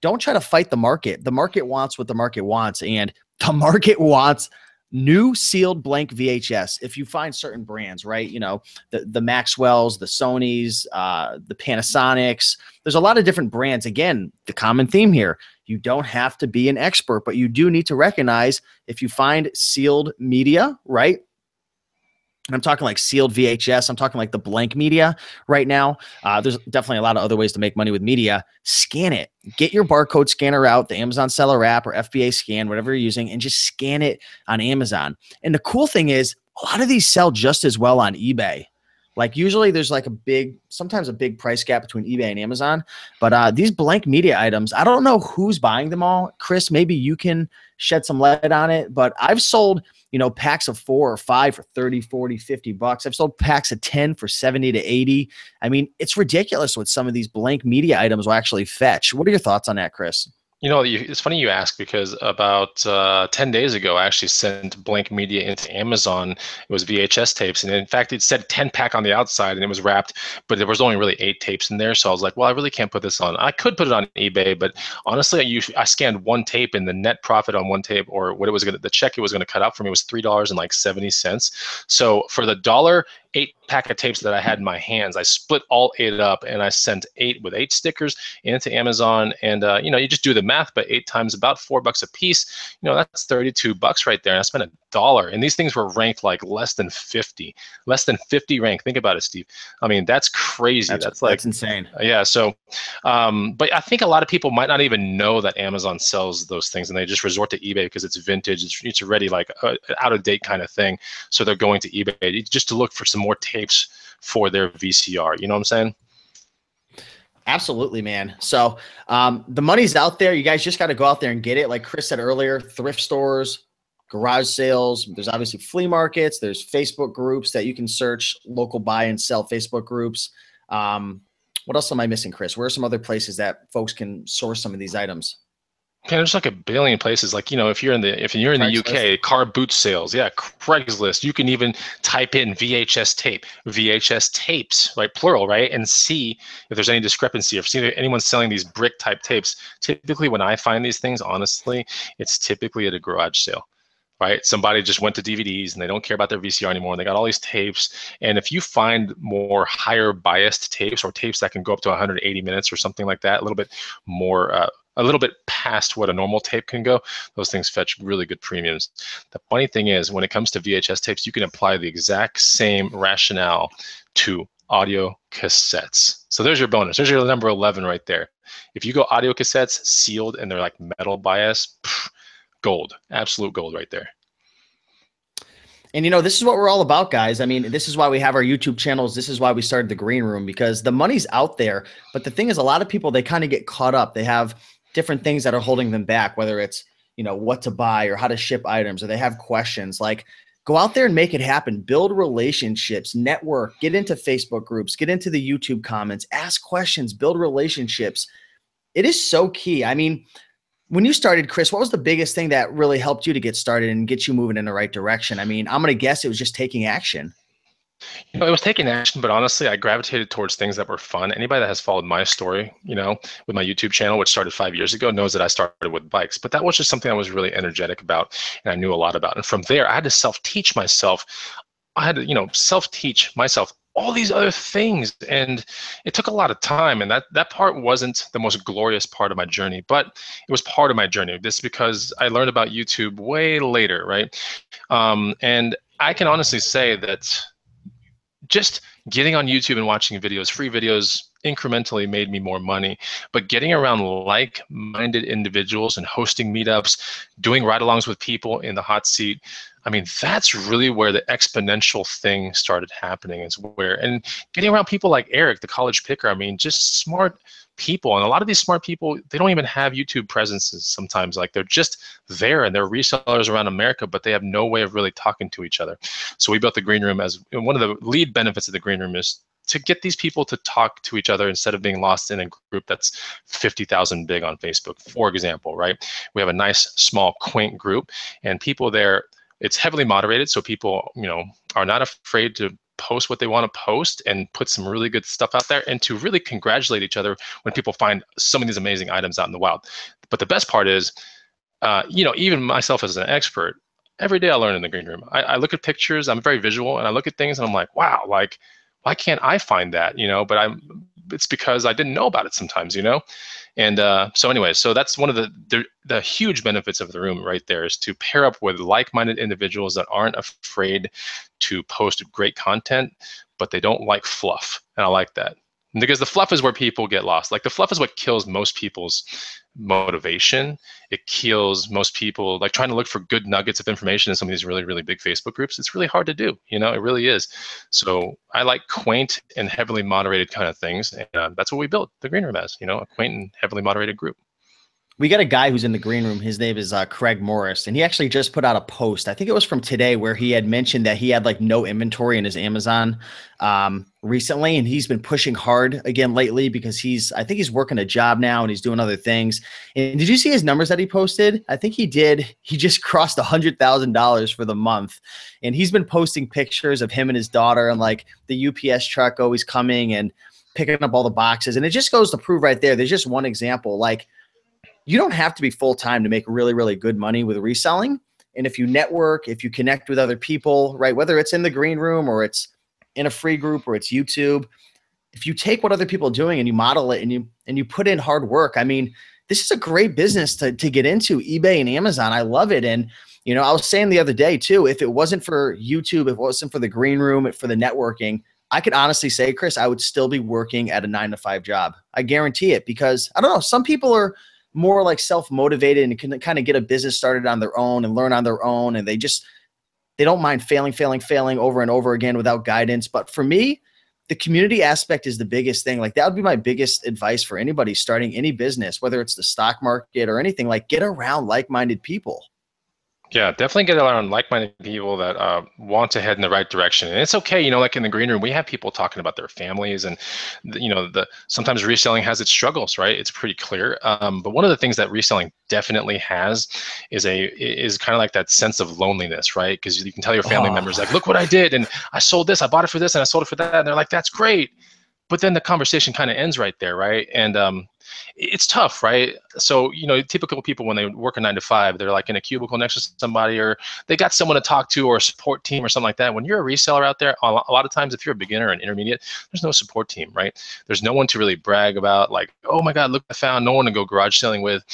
don't try to fight the market. The market wants what the market wants, and [LAUGHS] the market wants new sealed blank VHS. If you find certain brands, right? You know, the, the Maxwells, the Sonys, uh, the Panasonics, there's a lot of different brands. Again, the common theme here you don't have to be an expert, but you do need to recognize if you find sealed media, right? And I'm talking like sealed VHS. I'm talking like the blank media right now. Uh, there's definitely a lot of other ways to make money with media. Scan it. Get your barcode scanner out, the Amazon Seller app or FBA scan, whatever you're using, and just scan it on Amazon. And the cool thing is, a lot of these sell just as well on eBay. Like usually there's like a big, sometimes a big price gap between eBay and Amazon. But uh, these blank media items, I don't know who's buying them all. Chris, maybe you can shed some light on it. But I've sold, you know, packs of four or five for 30, 40, 50 bucks. I've sold packs of 10 for 70 to 80. I mean, it's ridiculous what some of these blank media items will actually fetch. What are your thoughts on that, Chris? You know, it's funny you ask because about uh, 10 days ago, I actually sent Blank Media into Amazon. It was VHS tapes. And in fact, it said 10 pack on the outside and it was wrapped, but there was only really eight tapes in there. So I was like, well, I really can't put this on. I could put it on eBay, but honestly, I, I scanned one tape and the net profit on one tape or what it was going to, the check it was going to cut out for me was $3 and like 70 cents. So for the dollar eight pack of tapes that I had in my hands. I split all eight up and I sent eight with eight stickers into Amazon. And uh, you know, you just do the math, but eight times about four bucks a piece. You know, that's 32 bucks right there. And I spent a dollar. And these things were ranked like less than 50, less than 50 rank. Think about it, Steve. I mean, that's crazy. That's, that's like that's insane. Yeah. So, um, but I think a lot of people might not even know that Amazon sells those things, and they just resort to eBay because it's vintage. It's, it's already like a, out of date kind of thing. So they're going to eBay just to look for some more tapes for their VCR. You know what I'm saying? Absolutely, man. So um, the money's out there. You guys just got to go out there and get it. Like Chris said earlier, thrift stores, garage sales. There's obviously flea markets. There's Facebook groups that you can search local buy and sell Facebook groups. Um, what else am I missing, Chris? Where are some other places that folks can source some of these items? Yeah, there's like a billion places. Like you know, if you're in the if you're in the UK, car boot sales, yeah, Craigslist. You can even type in VHS tape, VHS tapes, right, plural, right, and see if there's any discrepancy. If see anyone selling these brick type tapes. Typically, when I find these things, honestly, it's typically at a garage sale right? Somebody just went to DVDs and they don't care about their VCR anymore. And they got all these tapes. And if you find more higher biased tapes or tapes that can go up to 180 minutes or something like that, a little bit more uh, a little bit past what a normal tape can go, those things fetch really good premiums. The funny thing is, when it comes to VHS tapes, you can apply the exact same rationale to audio cassettes. So there's your bonus. There's your number 11 right there. If you go audio cassettes sealed and they're like metal bias, gold, absolute gold right there. And you know, this is what we're all about, guys. I mean, this is why we have our YouTube channels. This is why we started the green room because the money's out there. But the thing is, a lot of people they kind of get caught up. They have different things that are holding them back, whether it's, you know, what to buy or how to ship items, or they have questions like go out there and make it happen, build relationships, network, get into Facebook groups, get into the YouTube comments, ask questions, build relationships. It is so key. I mean, when you started, Chris, what was the biggest thing that really helped you to get started and get you moving in the right direction? I mean, I'm going to guess it was just taking action. You know, it was taking action, but honestly, I gravitated towards things that were fun. Anybody that has followed my story, you know, with my YouTube channel, which started five years ago, knows that I started with bikes. But that was just something I was really energetic about and I knew a lot about. And from there, I had to self teach myself. I had to, you know, self teach myself all these other things and it took a lot of time and that that part wasn't the most glorious part of my journey but it was part of my journey this because i learned about youtube way later right um, and i can honestly say that just getting on YouTube and watching videos, free videos, incrementally made me more money. But getting around like minded individuals and hosting meetups, doing ride alongs with people in the hot seat, I mean, that's really where the exponential thing started happening. Is where, and getting around people like Eric, the college picker, I mean, just smart people and a lot of these smart people they don't even have youtube presences sometimes. Like they're just there and they're resellers around america but they have no way of really talking to each other. So we built the green room as one of the lead benefits of the green room is to get these people to talk to each other instead of being lost in a group that's 50,000 big on Facebook, for example, right? We have a nice, small, quaint group, and people there, it's heavily moderated, so people, you know, are not afraid to post what they want to post and put some really good stuff out there and to really congratulate each other when people find some of these amazing items out in the wild. But the best part is, uh, you know, even myself as an expert, every day I learn in the green room. I, I look at pictures, I'm very visual, and I look at things and I'm like, wow, like, why can't I find that? You know, but I'm, it's because I didn't know about it sometimes, you know? And uh, so, anyway, so that's one of the, the, the huge benefits of the room right there is to pair up with like-minded individuals that aren't afraid to post great content, but they don't like fluff, and I like that because the fluff is where people get lost. Like the fluff is what kills most people's motivation. It kills most people like trying to look for good nuggets of information in some of these really, really big Facebook groups. It's really hard to do. You know, it really is. So I like quaint and heavily moderated kind of things, and uh, that's what we built the Green Room as. You know, a quaint and heavily moderated group. We got a guy who's in the green room. His name is uh, Craig Morris, and he actually just put out a post. I think it was from today where he had mentioned that he had like no inventory in his Amazon um, recently, and he's been pushing hard again lately because he's I think he's working a job now and he's doing other things. And did you see his numbers that he posted? I think he did. He just [LAUGHS] crossed a hundred thousand dollars for the month, and he's been posting pictures of him and his daughter and like the UPS truck always coming and picking up all the boxes, and it just goes to prove right there. There's just one example, like you don't have to be full time to make really, really good money with reselling. And if you network, if you connect with other people, right, whether it's in the green room or it's in a free group or it's YouTube, if you take what other people are doing and you model it and you and you put in hard work, I mean, this is a great business to to get into, eBay and Amazon. I love it. And you know, I was saying the other day too, if it wasn't for YouTube, if it wasn't for the green room, for the networking, I could honestly say, Chris, I would still be working at a nine to five job. I guarantee it because I don't know. Some people are more like self-motivated and can kind of get a business started on their own and learn on their own and they just they don't mind failing failing failing over and over again without guidance. But for me the community aspect is the biggest thing. Like that would be my biggest advice for anybody starting any business whether it's the stock market or anything like get around like-minded people yeah, definitely get around like-minded people that uh, want to head in the right direction. And it's okay, you know, like in the green room, we have people talking about their families, and you know, the sometimes reselling has its struggles, right? It's pretty clear. Um, but one of the things that reselling definitely has is a is kind of like that sense of loneliness, right? Because you can tell your family oh. members like, "Look what I did, and I sold this, I bought it for this, and I sold it for that," and they're like, "That's great." But then the conversation kind of ends right there, right? And um, it's tough, right? So, you know, typical people when they work a nine to five, they're like in a cubicle next to somebody or they got someone to talk to or a support team or something like that. When you're a reseller out there, a lot of times, if you're a beginner and intermediate, there's no support team, right? There's no one to really brag about, like, oh my God, look, I found no one to go garage selling with.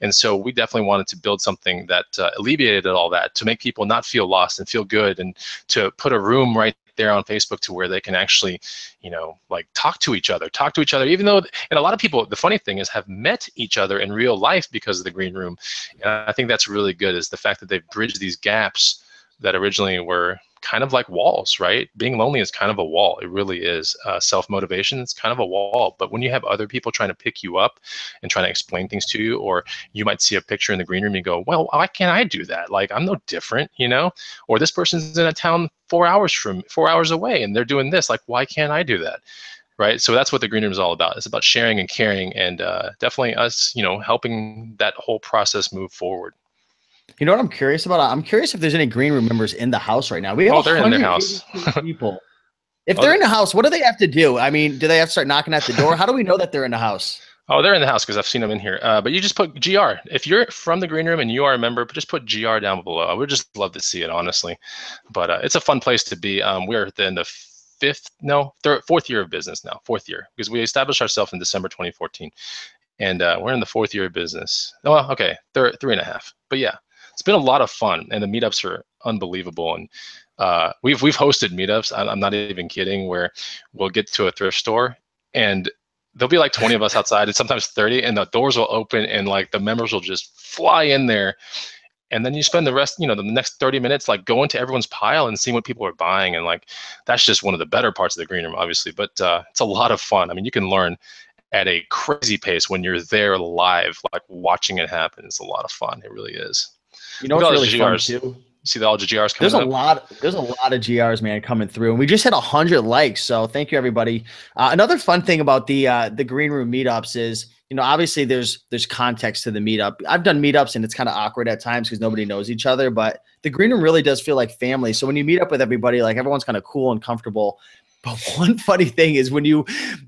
And so we definitely wanted to build something that uh, alleviated all that to make people not feel lost and feel good and to put a room right there on Facebook to where they can actually, you know, like talk to each other, talk to each other, even though, and a lot of people, the funny thing is have met each other in real life because of the green room. And I think that's really good is the fact that they've bridged these gaps that originally were kind of like walls, right? Being lonely is kind of a wall. It really is. Uh, Self motivation is kind of a wall. But when you have other people trying to pick you up and trying to explain things to you, or you might see a picture in the green room and go, well, why can't I do that? Like, I'm no different, you know? Or this person's in a town four hours from four hours away and they're doing this. Like, why can't I do that? right so that's what the green room is all about it's about sharing and caring and uh, definitely us you know helping that whole process move forward you know what I'm curious about? I'm curious if there's any green room members in the house right now. We have oh, they're in their house. [LAUGHS] people. If oh, they're in the house, what do they have to do? I mean, do they have to start knocking at the door? How do we know that they're in the house? Oh, they're in the house because I've seen them in here. Uh, but you just put GR. If you're from the green room and you are a member, just put GR down below. I would just love to see it, honestly. But uh, it's a fun place to be. Um, we're in the fifth, no, third, fourth year of business now, fourth year, because we established ourselves in December 2014. And uh, we're in the fourth year of business. Oh, okay, third, three and a half. But yeah, it's been a lot of fun, and the meetups are unbelievable. And uh, we've we've hosted meetups. I'm not even kidding. Where we'll get to a thrift store and there'll be like 20 of us [LAUGHS] outside, and sometimes 30, and the doors will open, and like the members will just fly in there. And then you spend the rest, you know, the next 30 minutes like going to everyone's pile and seeing what people are buying. And like that's just one of the better parts of the green room, obviously. But uh, it's a lot of fun. I mean, you can learn at a crazy pace when you're there live, like watching it happen. It's a lot of fun. It really is. You know what's really fun too? See the all the GRs coming. There's a up? lot. There's a lot of GRs, man, coming through, and we just hit hundred likes. So thank you, everybody. Uh, another fun thing about the uh, the green room meetups is, you know, obviously there's there's context to the meetup. I've done meetups, and it's kind of awkward at times because nobody knows each other. But the green room really does feel like family. So when you meet up with everybody, like everyone's kind of cool and comfortable. But [LAUGHS] one funny thing is when you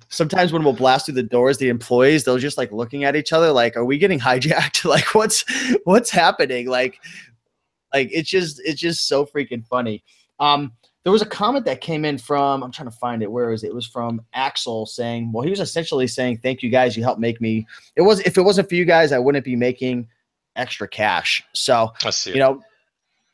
sometimes when we'll blast through the doors, the employees they'll just like looking at each other like, "Are we getting hijacked? [LAUGHS] like, what's what's happening?" Like, like it's just it's just so freaking funny. Um, there was a comment that came in from I'm trying to find it. Where is it? It was from Axel saying, "Well, he was essentially saying, thank you guys, you helped make me. It was if it wasn't for you guys, I wouldn't be making extra cash. So you know,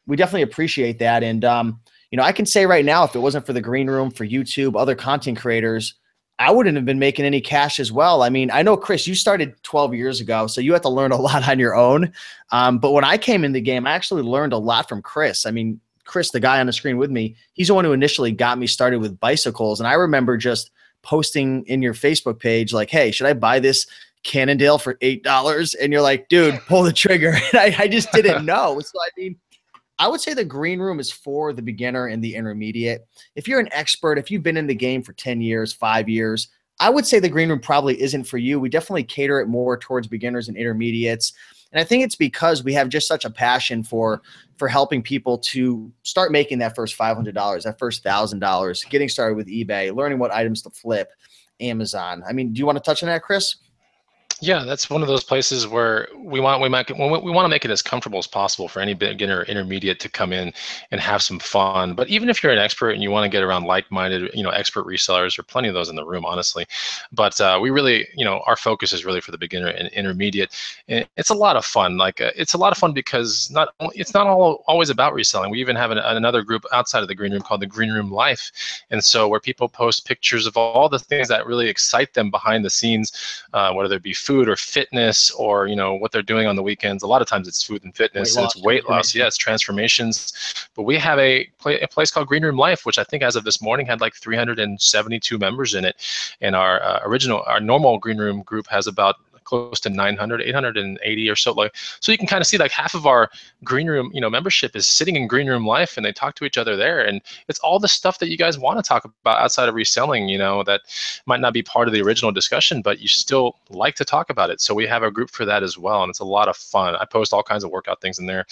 we definitely appreciate that, and um." You know, I can say right now, if it wasn't for the green room, for YouTube, other content creators, I wouldn't have been making any cash as well. I mean, I know Chris, you started 12 years ago, so you had to learn a [LAUGHS] lot on your own. Um, but when I came in the game, I actually learned a lot from Chris. I mean, Chris, the guy on the screen with me, he's the one who initially got me started with bicycles. And I remember just posting in your Facebook page, like, hey, should I buy this Cannondale for eight dollars, and you're like, dude, pull the trigger. [LAUGHS] And I, I just didn't [LAUGHS] know. So I mean, I would say the green room is for the beginner and the intermediate. If you're an expert, if you've been in the game for 10 years, five years, I would say the green room probably isn't for you. We definitely cater it more towards beginners and intermediates. And I think it's because we have just such a passion for for helping people to start making that first $500, that first $1000, getting started with eBay, learning what items to flip, Amazon. I mean, do you want to touch on that, Chris? Yeah, that's one of those places where we want we might we want to make it as comfortable as possible for any beginner or intermediate to come in and have some fun. But even if you're an expert and you want to get around like-minded, you know, expert resellers, there are plenty of those in the room, honestly. But uh, we really, you know, our focus is really for the beginner and intermediate. And it's a lot of fun. Like uh, it's a lot of fun because not it's not all always about reselling. We even have an, another group outside of the green room called the Green Room Life, and so where people post pictures of all the things that really excite them behind the scenes, uh, whether it be food or fitness or you know what they're doing on the weekends. A lot of times it's food and fitness, weight and it's weight loss. Yeah, it's transformations. But we have a, play, a place called Green Room Life, which I think as of this morning had like 372 members in it, and our uh, original, our normal Green Room group has about close to 900 880 or so like so you can kind of see like half of our green room you know membership is sitting in green room life and they talk to each other there and it's all the stuff that you guys want to talk about outside of reselling you know that might not be part of the original discussion but you still like to talk about it. So we have a group for that as well and it's a lot of fun. I post all kinds of workout things in there.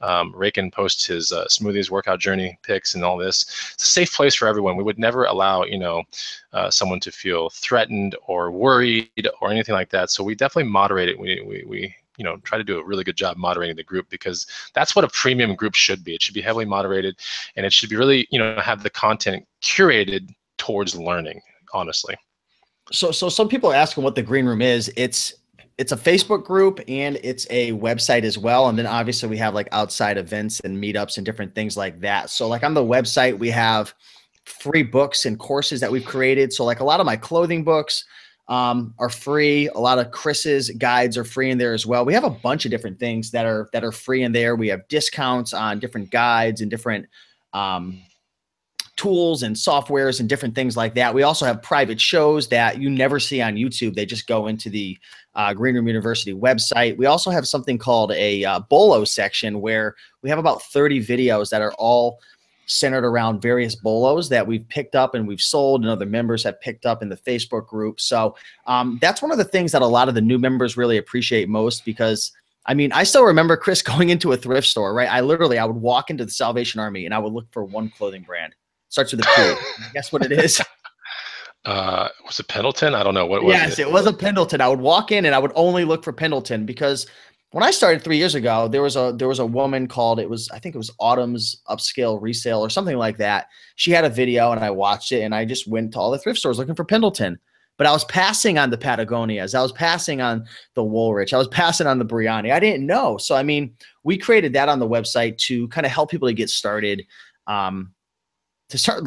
Um, Raiken posts his uh, smoothies workout journey pics and all this. It's a safe place for everyone. We would never allow you know uh, someone to feel threatened or worried or anything like that. So we definitely moderate it. We, we, we you know try to do a really good job moderating the group because that's what a premium group should be. It should be heavily moderated, and it should be really you know have the content curated towards learning. Honestly. So so some people are asking what the green room is. It's it's a Facebook group and it's a website as well. And then obviously we have like outside events and meetups and different things like that. So like on the website we have free books and courses that we've created. So, like a lot of my clothing books um, are free. A lot of Chris's guides are free in there as well. We have a bunch of different things that are that are free in there. We have discounts on different guides and different um, tools and softwares and different things like that. We also have private shows that you never see on YouTube. They just go into the uh, Green Room University website. We also have something called a uh, Bolo section where we have about 30 videos that are all centered around various bolos that we've picked up and we've sold and other members have picked up in the Facebook group. So um, that's one of the things that a lot of the new members really appreciate most because I mean, I still remember Chris [LAUGHS] going into a thrift store, right? I literally, I would walk into the Salvation Army and I would look for one clothing brand. Starts with a P. [LAUGHS] Guess what it is? Uh, was it Pendleton? I don't know what. It was yes, it? it was a Pendleton. I would walk in and I would only look for Pendleton because when I started three years ago, there was a there was a woman called it was I think it was Autumn's Upscale Resale or something like that. She had a video and I watched it and I just went to all the thrift stores looking for Pendleton. But I was passing on the Patagonias, I was passing on the Woolrich, I was passing on the Brioni. I didn't know, so I mean, we created that on the website to kind of help people to get started, um, to start,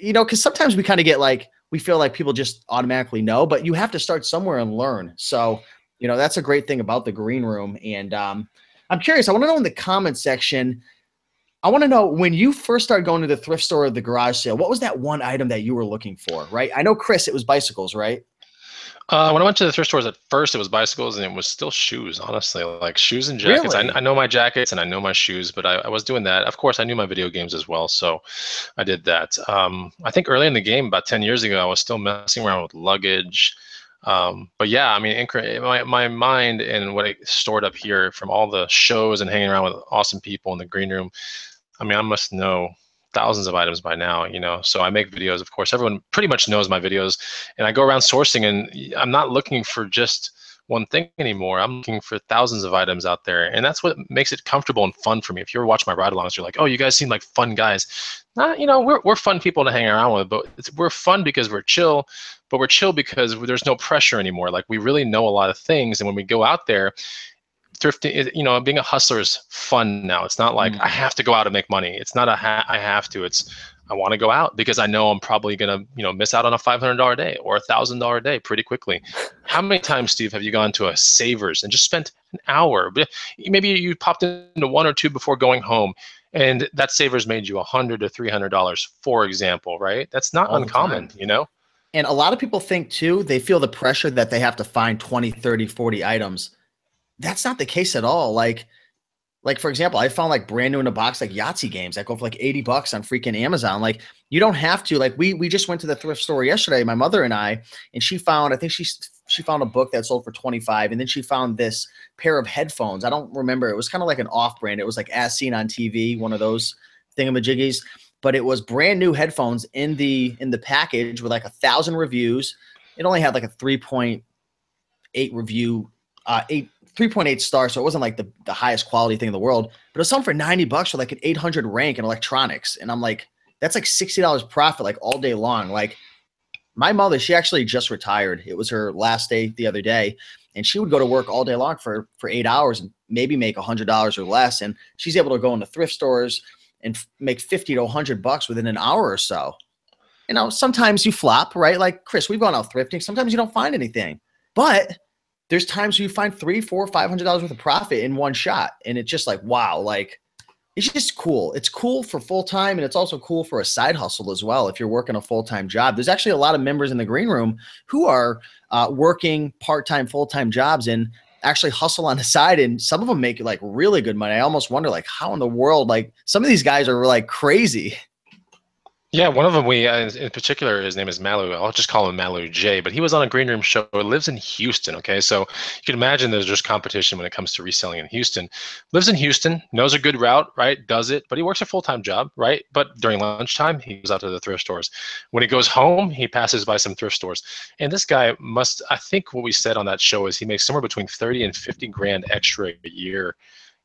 you know, because sometimes we kind of get like we feel like people just automatically know, but you have to start somewhere and learn. So you know, that's a great thing about the green room. And um, I'm curious, I want to know in the comment section, I want to know when you first started going to the thrift store or the garage sale, what was that one item that you were looking for, right? I know, Chris, it was bicycles, right? Uh, when I went to the thrift stores at first, it was bicycles and it was still shoes, honestly, like shoes and jackets. Really? I, I, know my jackets and I know my shoes, but I, I, was doing that. Of course, I knew my video games as well, so I did that. Um, I think early in the game, about 10 years ago, I was still messing around with luggage, um, but yeah, I mean, my, my mind and what I stored up here from all the shows and hanging around with awesome people in the green room, I mean, I must know thousands of items by now, you know. So I make videos, of course. Everyone pretty much knows my videos, and I go around sourcing, and I'm not looking for just one thing anymore. I'm looking for thousands of items out there, and that's what makes it comfortable and fun for me. If you ever watch my ride-alongs, you're like, "Oh, you guys seem like fun guys." Not, you know, we're we're fun people to hang around with, but we're fun because we're chill, but we're chill because there's no pressure anymore. Like we really know a lot of things, and when we go out there, thrifting, you know, being a hustler is fun now. It's not like mm. I have to go out and make money. It's not a ha- I have to. It's I want to go out because I know I'm probably gonna, you know, miss out on a $500 day or a thousand dollar day pretty quickly. [LAUGHS] How many times, Steve, have you gone to a Savers and just spent an hour? Maybe you popped into one or two before going home, and that Savers made you a hundred to three hundred dollars, for example, right? That's not All uncommon, you know. And a lot of people think too, they feel the pressure that they have to find 20, 30, 40 items. That's not the case at all. Like, like for example, I found like brand new in a box like Yahtzee games that go for like 80 bucks on freaking Amazon. Like you don't have to. Like we we just went to the thrift store yesterday, my mother and I, and she found, I think she she found a book that sold for 25, and then she found this pair of headphones. I don't remember. It was kind of like an off-brand. It was like as seen on TV, one of those thingamajiggies but it was brand new headphones in the in the package with like a thousand reviews. It only had like a 3.8 review, uh, eight 3.8 stars, so it wasn't like the, the highest quality thing in the world, but it was something for 90 bucks for like an 800 rank in electronics. And I'm like, that's like $60 profit like all day long. Like my mother, she actually just retired. It was her last day the other day, and she would go to work all day long for for eight hours and maybe make hundred dollars or less. And she's able to go into thrift stores and make 50 to 100 bucks within an hour or so. You know, sometimes you flop, right? Like Chris, we've gone out thrifting. Sometimes you don't find anything, but there's times where you find three, four, five hundred dollars worth of profit in one shot, and it's just like wow, like it's just cool. It's cool for full time, and it's also cool for a side hustle as well. If you're working a full time job, there's actually a lot of members in the green room who are uh, working part time, full time jobs, and actually hustle on the side and some of them make like really good money. I almost wonder like how in the world like some of these guys are like crazy. Yeah, one of them we uh, in particular, his name is Malu. I'll just call him Malu J. But he was on a green room show. Lives in Houston. Okay, so you can imagine there's just competition when it comes to reselling in Houston. Lives in Houston, knows a good route, right? Does it, but he works a full time job, right? But during lunchtime, he goes out to the thrift stores. When he goes home, he passes by some thrift stores. And this guy must, I think, what we said on that show is he makes somewhere between thirty and fifty grand extra a year.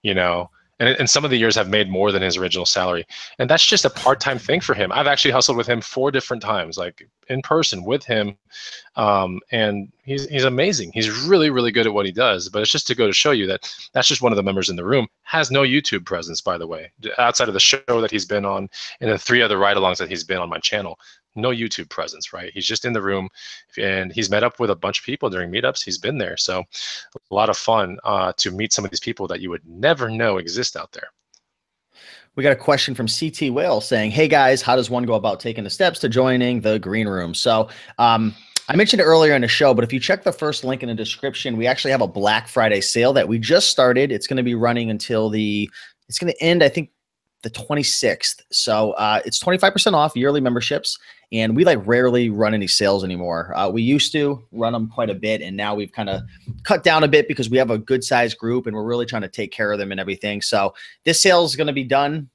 You know, and, and some of the years have made more than his original salary. And that's just a part-time thing for him. I've actually hustled with him four different times like in person with him. Um, and he's, he's amazing he's really really good at what he does but it's just to go to show you that that's just one of the members in the room has no youtube presence by the way outside of the show that he's been on and the three other ride-alongs that he's been on my channel no YouTube presence, right? He's just in the room and he's met up with a bunch of people during meetups. He's been there. So a lot of fun uh, to meet some of these people that you would never know exist out there. We got a question from CT Whale saying, Hey guys, how does one go about taking the steps to joining the green room? So, um, I mentioned it earlier in the show, but if you check the first link in the description, we actually have a Black Friday sale that we just started. It's going to be running until the, it's going to end, I think, the 26th. So uh, it's 25% off yearly memberships. And we like rarely run any sales anymore. Uh, we used to run them quite a bit. And now we've kind of cut down a bit because we have a good sized group and we're really trying to take care of them and everything. So this sale is going to be done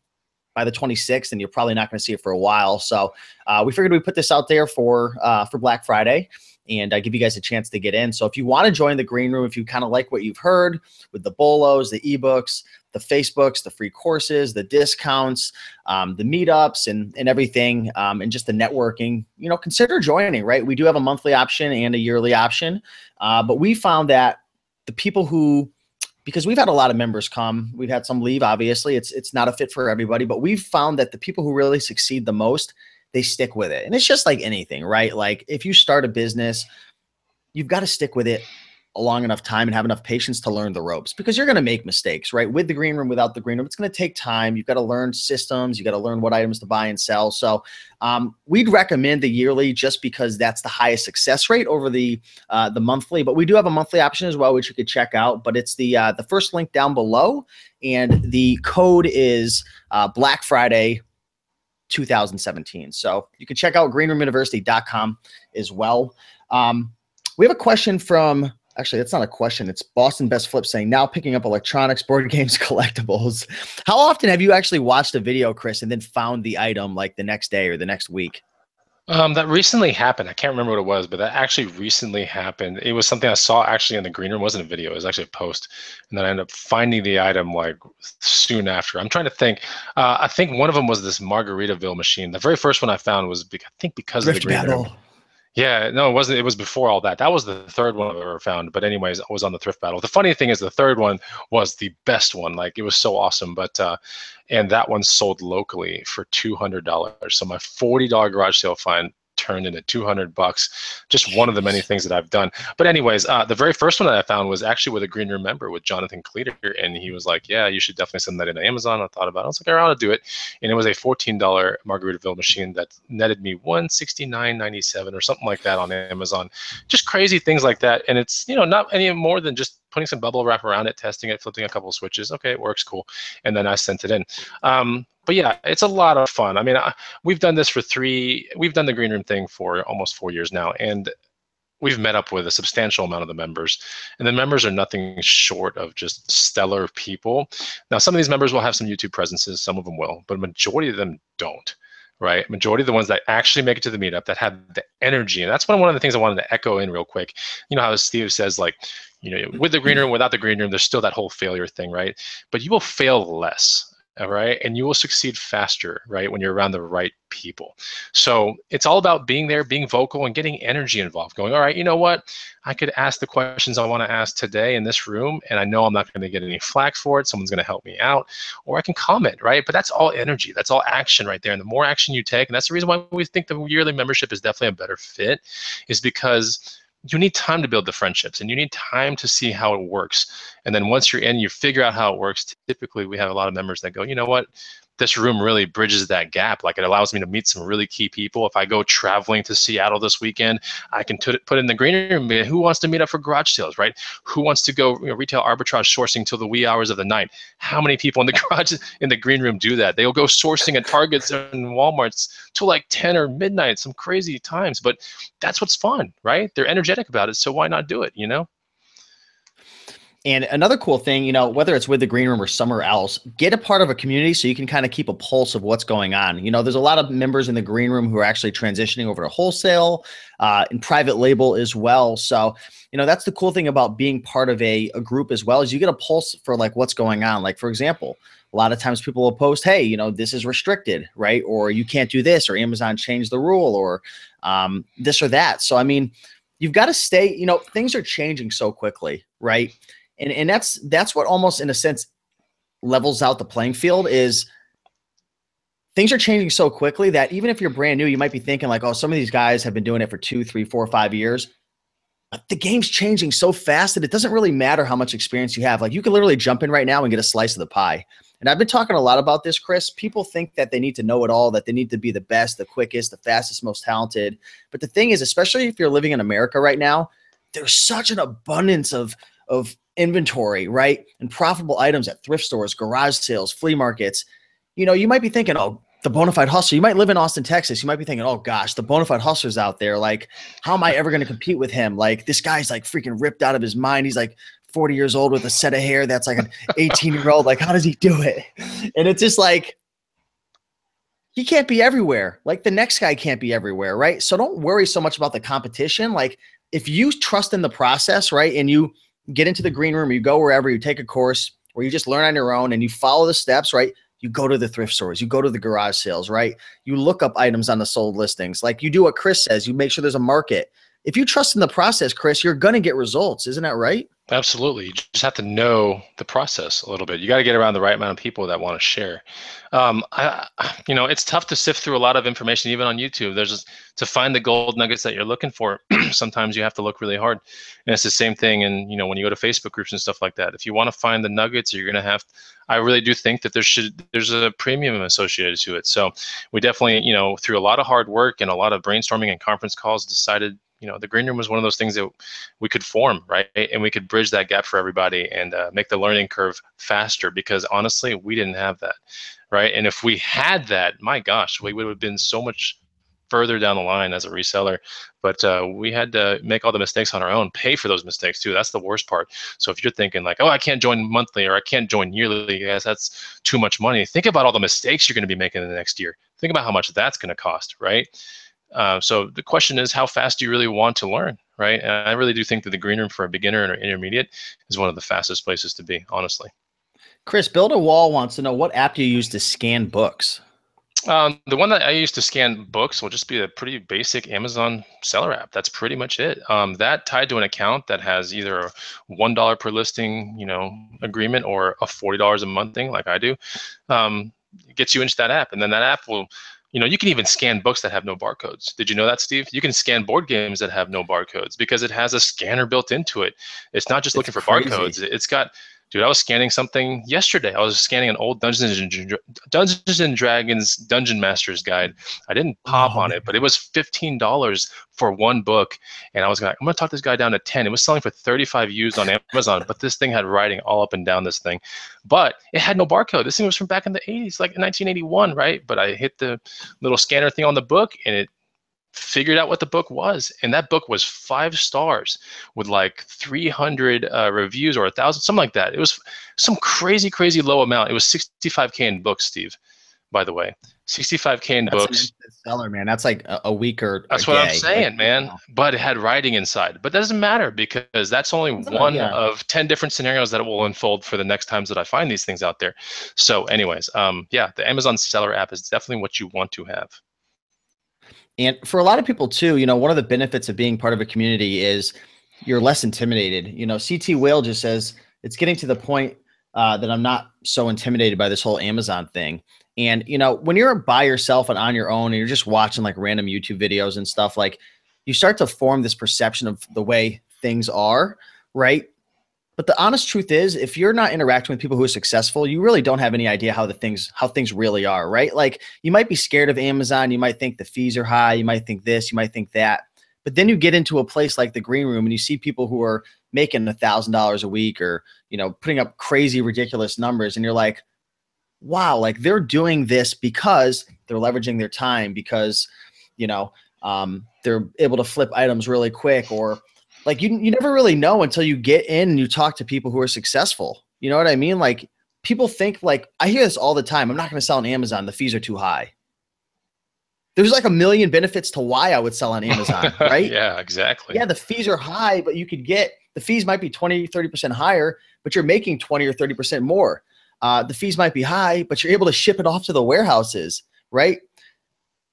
by the 26th and you're probably not going to see it for a while. So uh, we figured we put this out there for uh, for Black Friday and I give you guys a chance to get in. So if you want to join the green room, if you kind of like what you've heard with the bolos, the ebooks, the Facebooks, the free courses, the discounts, um, the meetups, and and everything, um, and just the networking, you know, consider joining. Right, we do have a monthly option and a yearly option, uh, but we found that the people who because we've had a lot of members come we've had some leave obviously it's it's not a fit for everybody but we've found that the people who really succeed the most they stick with it. And it's just like anything, right? Like if you start a business, you've got to stick with it a long enough time and have enough patience to learn the ropes because you're going to make mistakes, right? With the green room, without the green room, it's going to take time. You've got to learn systems. You got to learn what items to buy and sell. So um, we'd recommend the yearly just because that's the highest success rate over the uh, the monthly. But we do have a monthly option as well, which you could check out. But it's the uh, the first link down below, and the code is uh, Black Friday 2017. So you can check out greenroomuniversity.com as well. Um, we have a question from actually that's not a question it's boston best flip saying now picking up electronics board [LAUGHS] games collectibles how often have you actually watched a video chris and then found the item like the next day or the next week um, that recently happened. I can't remember what it was, but that actually recently happened. It was something I saw actually in the green room. It wasn't a video. It was actually a post, and then I ended up finding the item like soon after. I'm trying to think. Uh, I think one of them was this Margaritaville machine. The very first one I found was, I think, because Rift of the green battle. room. Yeah, no, it wasn't. It was before all that. That was the third one I've ever found. But anyways, I was on the thrift battle. The funny thing is, the third one was the best one. Like it was so awesome. But uh, and that one sold locally for two hundred dollars. So my forty dollar garage sale find turned into 200 bucks. Just one of the many things that I've done. But anyways, uh, the very first one that I found was actually with a green room member with Jonathan Cleater, and he was like, "Yeah, you should definitely send that into Amazon." I thought about it. I was like, "I ought to do it," and it was a $14 Margaritaville machine that netted me 169.97 or something like that on Amazon. Just crazy things like that, and it's you know not any more than just putting some bubble wrap around it, testing it, flipping a couple switches. Okay, it works, cool. And then I sent it in. Um, but yeah, it's a lot of fun. I mean, I, we've done this for three. We've done the green room thing for almost four years now, and we've met up with a substantial amount of the members and the members are nothing short of just stellar people now some of these members will have some youtube presences some of them will but a majority of them don't right majority of the ones that actually make it to the meetup that have the energy and that's one, one of the things i wanted to echo in real quick you know how steve says like you know, with the green room, without the green room, there's still that whole failure thing, right? But you will fail less, all right? And you will succeed faster, right? When you're around the right people. So it's all about being there, being vocal, and getting energy involved. Going, all right, you know what? I could ask the questions I want to ask today in this room, and I know I'm not going to get any flack for it. Someone's going to help me out, or I can comment, right? But that's all energy. That's all action right there. And the more action you take, and that's the reason why we think the yearly membership is definitely a better fit, is because you need time to build the friendships and you need time to see how it works. And then once you're in, you figure out how it works. Typically, we have a lot of members that go, you know what? This room really bridges that gap. Like it allows me to meet some really key people. If I go traveling to Seattle this weekend, I can put it, put in the green room. Who wants to meet up for garage sales, right? Who wants to go you know, retail arbitrage sourcing till the wee hours of the night? How many people in the [LAUGHS] garage in the green room do that? They'll go sourcing at Targets and WalMarts till like 10 or midnight, some crazy times. But that's what's fun, right? They're energetic about it, so why not do it? You know. And another cool thing, you know, whether it's with the green room or somewhere else, get a part of a community so you can kind of keep a pulse of what's going on. You know, there's a lot of members in the green room who are actually transitioning over to wholesale uh, and private label as well. So, you know, that's the cool thing about being part of a, a group as well is you get a pulse for like what's going on. Like, for example, a lot of times people will post, hey, you know, this is restricted, right? Or you can't do this, or Amazon changed the rule, or um, this or that. So, I mean, you've got to stay, you know, things are changing so quickly, right? And and that's that's what almost in a sense levels out the playing field is things are changing so quickly that even if you're brand new you might be thinking like oh some of these guys have been doing it for two three four five years. But the game's changing so fast that it doesn't really matter how much experience you have. Like you can literally jump in right now and get a slice of the pie. And i've been talking a lot about this chris. People think that they need to know it all that they need to be the best the quickest the fastest most talented. But the thing is especially if you're living in america right now there's such an abundance of of inventory, right? And profitable items at thrift stores, garage sales, flea markets. You know, you might be thinking, oh, the Bonafide Hustler. You might live in Austin, Texas. You might be thinking, oh gosh, the Bonafide Hustler's out there. Like, how am I ever going to compete with him? Like, this guy's like freaking ripped out of his mind. He's like 40 years old with a set of hair that's like an 18 year old. Like, how does he do it? And it's just like, he can't be everywhere. Like the next guy can't be everywhere, right? So don't worry so much about the competition. Like, if you trust in the process, right, and you get into the green room, you go wherever, you take a course where you just learn on your own and you follow the steps, right? You go to the thrift stores, you go to the garage sales, right? You look up items on the sold listings. Like you do what Chris says, you make sure there's a market. If you trust in the process, Chris, you're going to get results. Isn't that right? Absolutely. You just have to know the process a little bit. You got to get around the right amount of people that want to share. Um, I, you know, it's tough to sift through a lot of information, even on YouTube. There's just, to find the gold nuggets that you're looking for. [CLEARS THROAT] sometimes you have to look really hard, and it's the same thing. And you know, when you go to Facebook groups and stuff like that, if you want to find the nuggets, you're gonna have. I really do think that there should there's a premium associated to it. So we definitely, you know, through a lot of hard work and a lot of brainstorming and conference calls, decided you know the green room was one of those things that we could form right? And we could bridge that gap for everybody and uh, make the learning curve faster because honestly we didn't have that right? And if we had that my gosh we would have been so much further down the line as a reseller. But uh, we had to make all the mistakes on our own pay for those mistakes too. That's the worst part. So if you're thinking like oh i can't join monthly or i can't join yearly yes that's too much money. Think about all the mistakes you're going to be making in the next year. Think about how much that's going to cost right uh, so the question is, how fast do you really want to learn, right? And I really do think that the green room for a beginner and intermediate is one of the fastest places to be, honestly. Chris, Build a Wall wants to know what app do you use to scan books? Um, the one that I use to scan books will just be a pretty basic Amazon seller app. That's pretty much it. Um, that tied to an account that has either a one dollar per listing, you know, agreement or a forty dollars a month thing, like I do, um, gets you into that app, and then that app will you know, you can even scan books that have no barcodes. Did you know that, Steve? You can scan board games that have no barcodes because it has a scanner built into it. It's not just it's looking for crazy. barcodes. It's got dude, I was scanning something yesterday. I was scanning an old Dungeons and Dungeons and Dragons Dungeon Master's guide. I didn't pop oh, on it, but it was fifteen dollars for one book, and I was like, I'm gonna talk this guy down to ten. It was selling for thirty five used on Amazon, but this thing had writing all up and down this thing, but it had no barcode. This thing was from back in the 80s, like 1981, right? But I hit the little scanner thing on the book, and it figured out what the book was and that book was five stars with like 300 uh, reviews or a thousand something like that. It was some crazy crazy low amount. It was 65k in books steve by the way. 65k in that's books. seller man. That's like a, a week or that's what i'm saying like, man. but it had writing inside. But that doesn't matter because that's only one yeah. of 10 different scenarios that will unfold for the next times that i find these things out there. So anyways um yeah the amazon seller app is definitely what you want to have and for a lot of people too, you know, one of the benefits of being part of a community is you're less intimidated. You know, CT Whale just says it's getting to the point uh, that I'm not so intimidated by this whole Amazon thing. And you know, when you're by yourself and on your own, and you're just watching like random YouTube videos and stuff, like you start to form this perception of the way things are, right? But the honest truth is, if you're not interacting with people who are successful, you really don't have any idea how the things how things really are, right? Like you might be scared of Amazon, you might think the fees are high, you might think this, you might think that. But then you get into a place like the green room and you see people who are making a thousand dollars a week or you know putting up crazy ridiculous numbers and you're like wow like they're doing this because they're leveraging their time because you know um, they're able to flip items really quick or like you you never really know until you get in and you talk to people who are successful. You know what I mean? Like people think like I hear this all the time. I'm not going to sell on Amazon. The fees are too high. There's like a million benefits to why I would sell on Amazon, [LAUGHS] right? yeah, exactly. Yeah, the fees are high, but you could get the fees might be 20, 30% higher, but you're making 20 or 30% more. Uh, the fees might be high, but you're able to ship it off to the warehouses, right?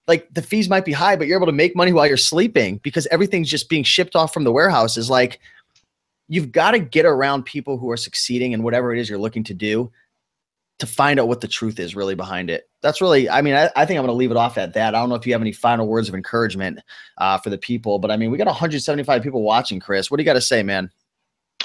Like the fees might be high, but you're able to make money while you're sleeping because everything's just being shipped off from the warehouses. Like you've got to get around people who are succeeding in whatever it is you're looking to do to find out what the truth is really behind it. That's really, I mean, I, I think I'm going to leave it off at that. I don't know if you have any final words of encouragement uh, for the people, but I mean, we got 175 people watching, Chris. What do you got to say, man?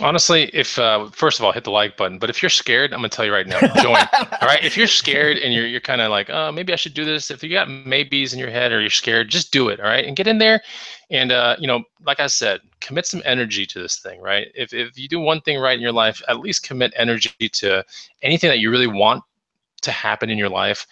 Honestly, if uh, first of all, hit the like button. But if you're scared, I'm gonna tell you right now, join. [LAUGHS] all right. If you're scared and you're you're kind of like, oh, maybe I should do this. If you got maybes in your head or you're scared, just do it. All right, and get in there, and uh, you know, like I said, commit some energy to this thing. Right. If if you do one thing right in your life, at least commit energy to anything that you really want to happen in your life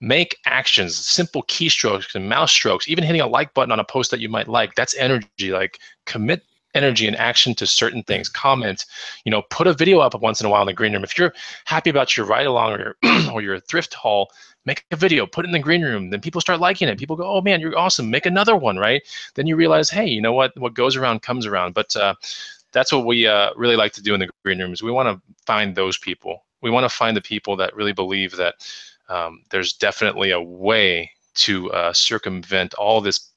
make actions simple keystrokes and mouse strokes even hitting a like button on a post that you might like that's energy like commit energy and action to certain things. Comment you know put a video up once in a while in the green room. If you're happy about your ride along or your, [CLEARS THROAT] or your thrift haul make a video put it in the green room. Then people start liking it. People go oh man you're awesome. Make another one right? Then you realize hey you know what? What goes around comes around. But uh, that's what we uh, really like to do in the green room is we want to find those people. We want to find the people that really believe that um, there's definitely a way to uh, circumvent all this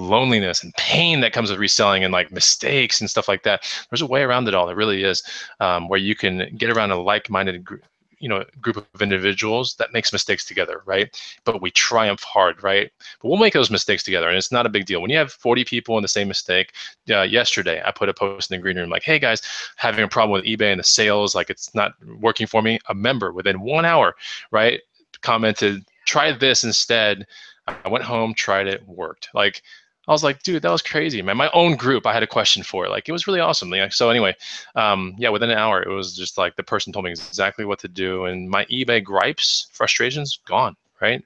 loneliness and pain that comes with reselling and like mistakes and stuff like that. There's a way around it all. There really is, um, where you can get around a like-minded group you know group of individuals that makes mistakes together right? But we triumph hard right? But we'll make those mistakes together and it's not a big deal. When you have 40 people in the same mistake uh, yesterday i put a post in the green room like hey guys having a problem with ebay and the sales like it's not working for me a member within one hour right commented try this instead. I went home tried it worked. Like I was like, dude, that was crazy, man. My own group, I had a question for. Like, it was really awesome. Like, so anyway, um, yeah, within an hour, it was just like the person told me exactly what to do, and my eBay gripes, frustrations, gone. Right,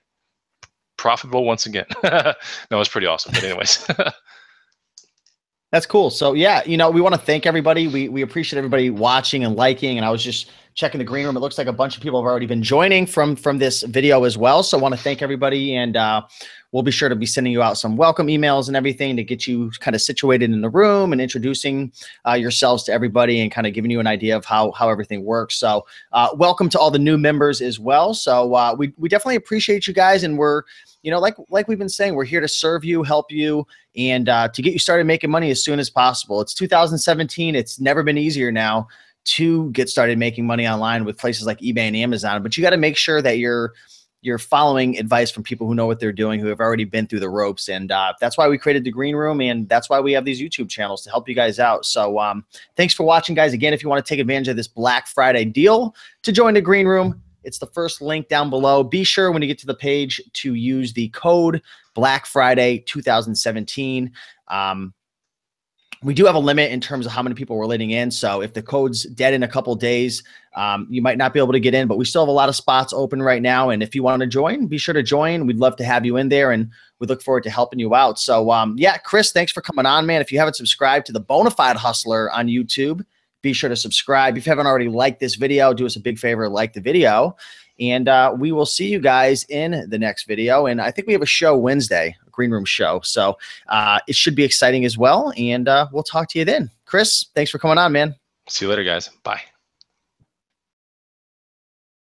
profitable once again. [LAUGHS] that was pretty awesome. But anyways. [LAUGHS] That's cool. So yeah, you know, we want to thank everybody. We we appreciate everybody watching and liking. And I was just checking the green room. It looks like a bunch of people have already been joining from from this video as well. So I want to thank everybody, and uh, we'll be sure to be sending you out some welcome emails and everything to get you kind of situated in the room and introducing uh, yourselves to everybody and kind of giving you an idea of how how everything works. So, uh, welcome to all the new members as well. So, uh, we we definitely appreciate you guys, and we're you know like like we've been saying, we're here to serve you, help you, and uh, to get you started making money as soon as possible. It's 2017. It's never been easier now to get started making money online with places like eBay and Amazon, but you got to make sure that you're you're following advice from people who know what they're doing, who have already been through the ropes, and uh, that's why we created the Green Room, and that's why we have these YouTube channels to help you guys out. So, um, thanks for watching, guys. Again, if you want to take advantage of this Black Friday deal to join the Green Room, it's the first link down below. Be sure when you get to the page to use the code Black Friday 2017. Um, we do have a limit in terms of how many people we're letting in. So if the code's dead in a couple days, um, you might not be able to get in, but we still have a lot of spots open right now. And if you want to join, be sure to join. We'd love to have you in there and we look forward to helping you out. So um, yeah, Chris, thanks for coming on, man. If you haven't subscribed to the Bonafide Hustler on YouTube, be sure to subscribe. If you haven't already liked this video, do us a big favor, like the video. And uh, we will see you guys in the next video. And I think we have a show Wednesday, a green room show. So uh, it should be exciting as well. And uh, we'll talk to you then. Chris, thanks for coming on, man. See you later, guys. Bye.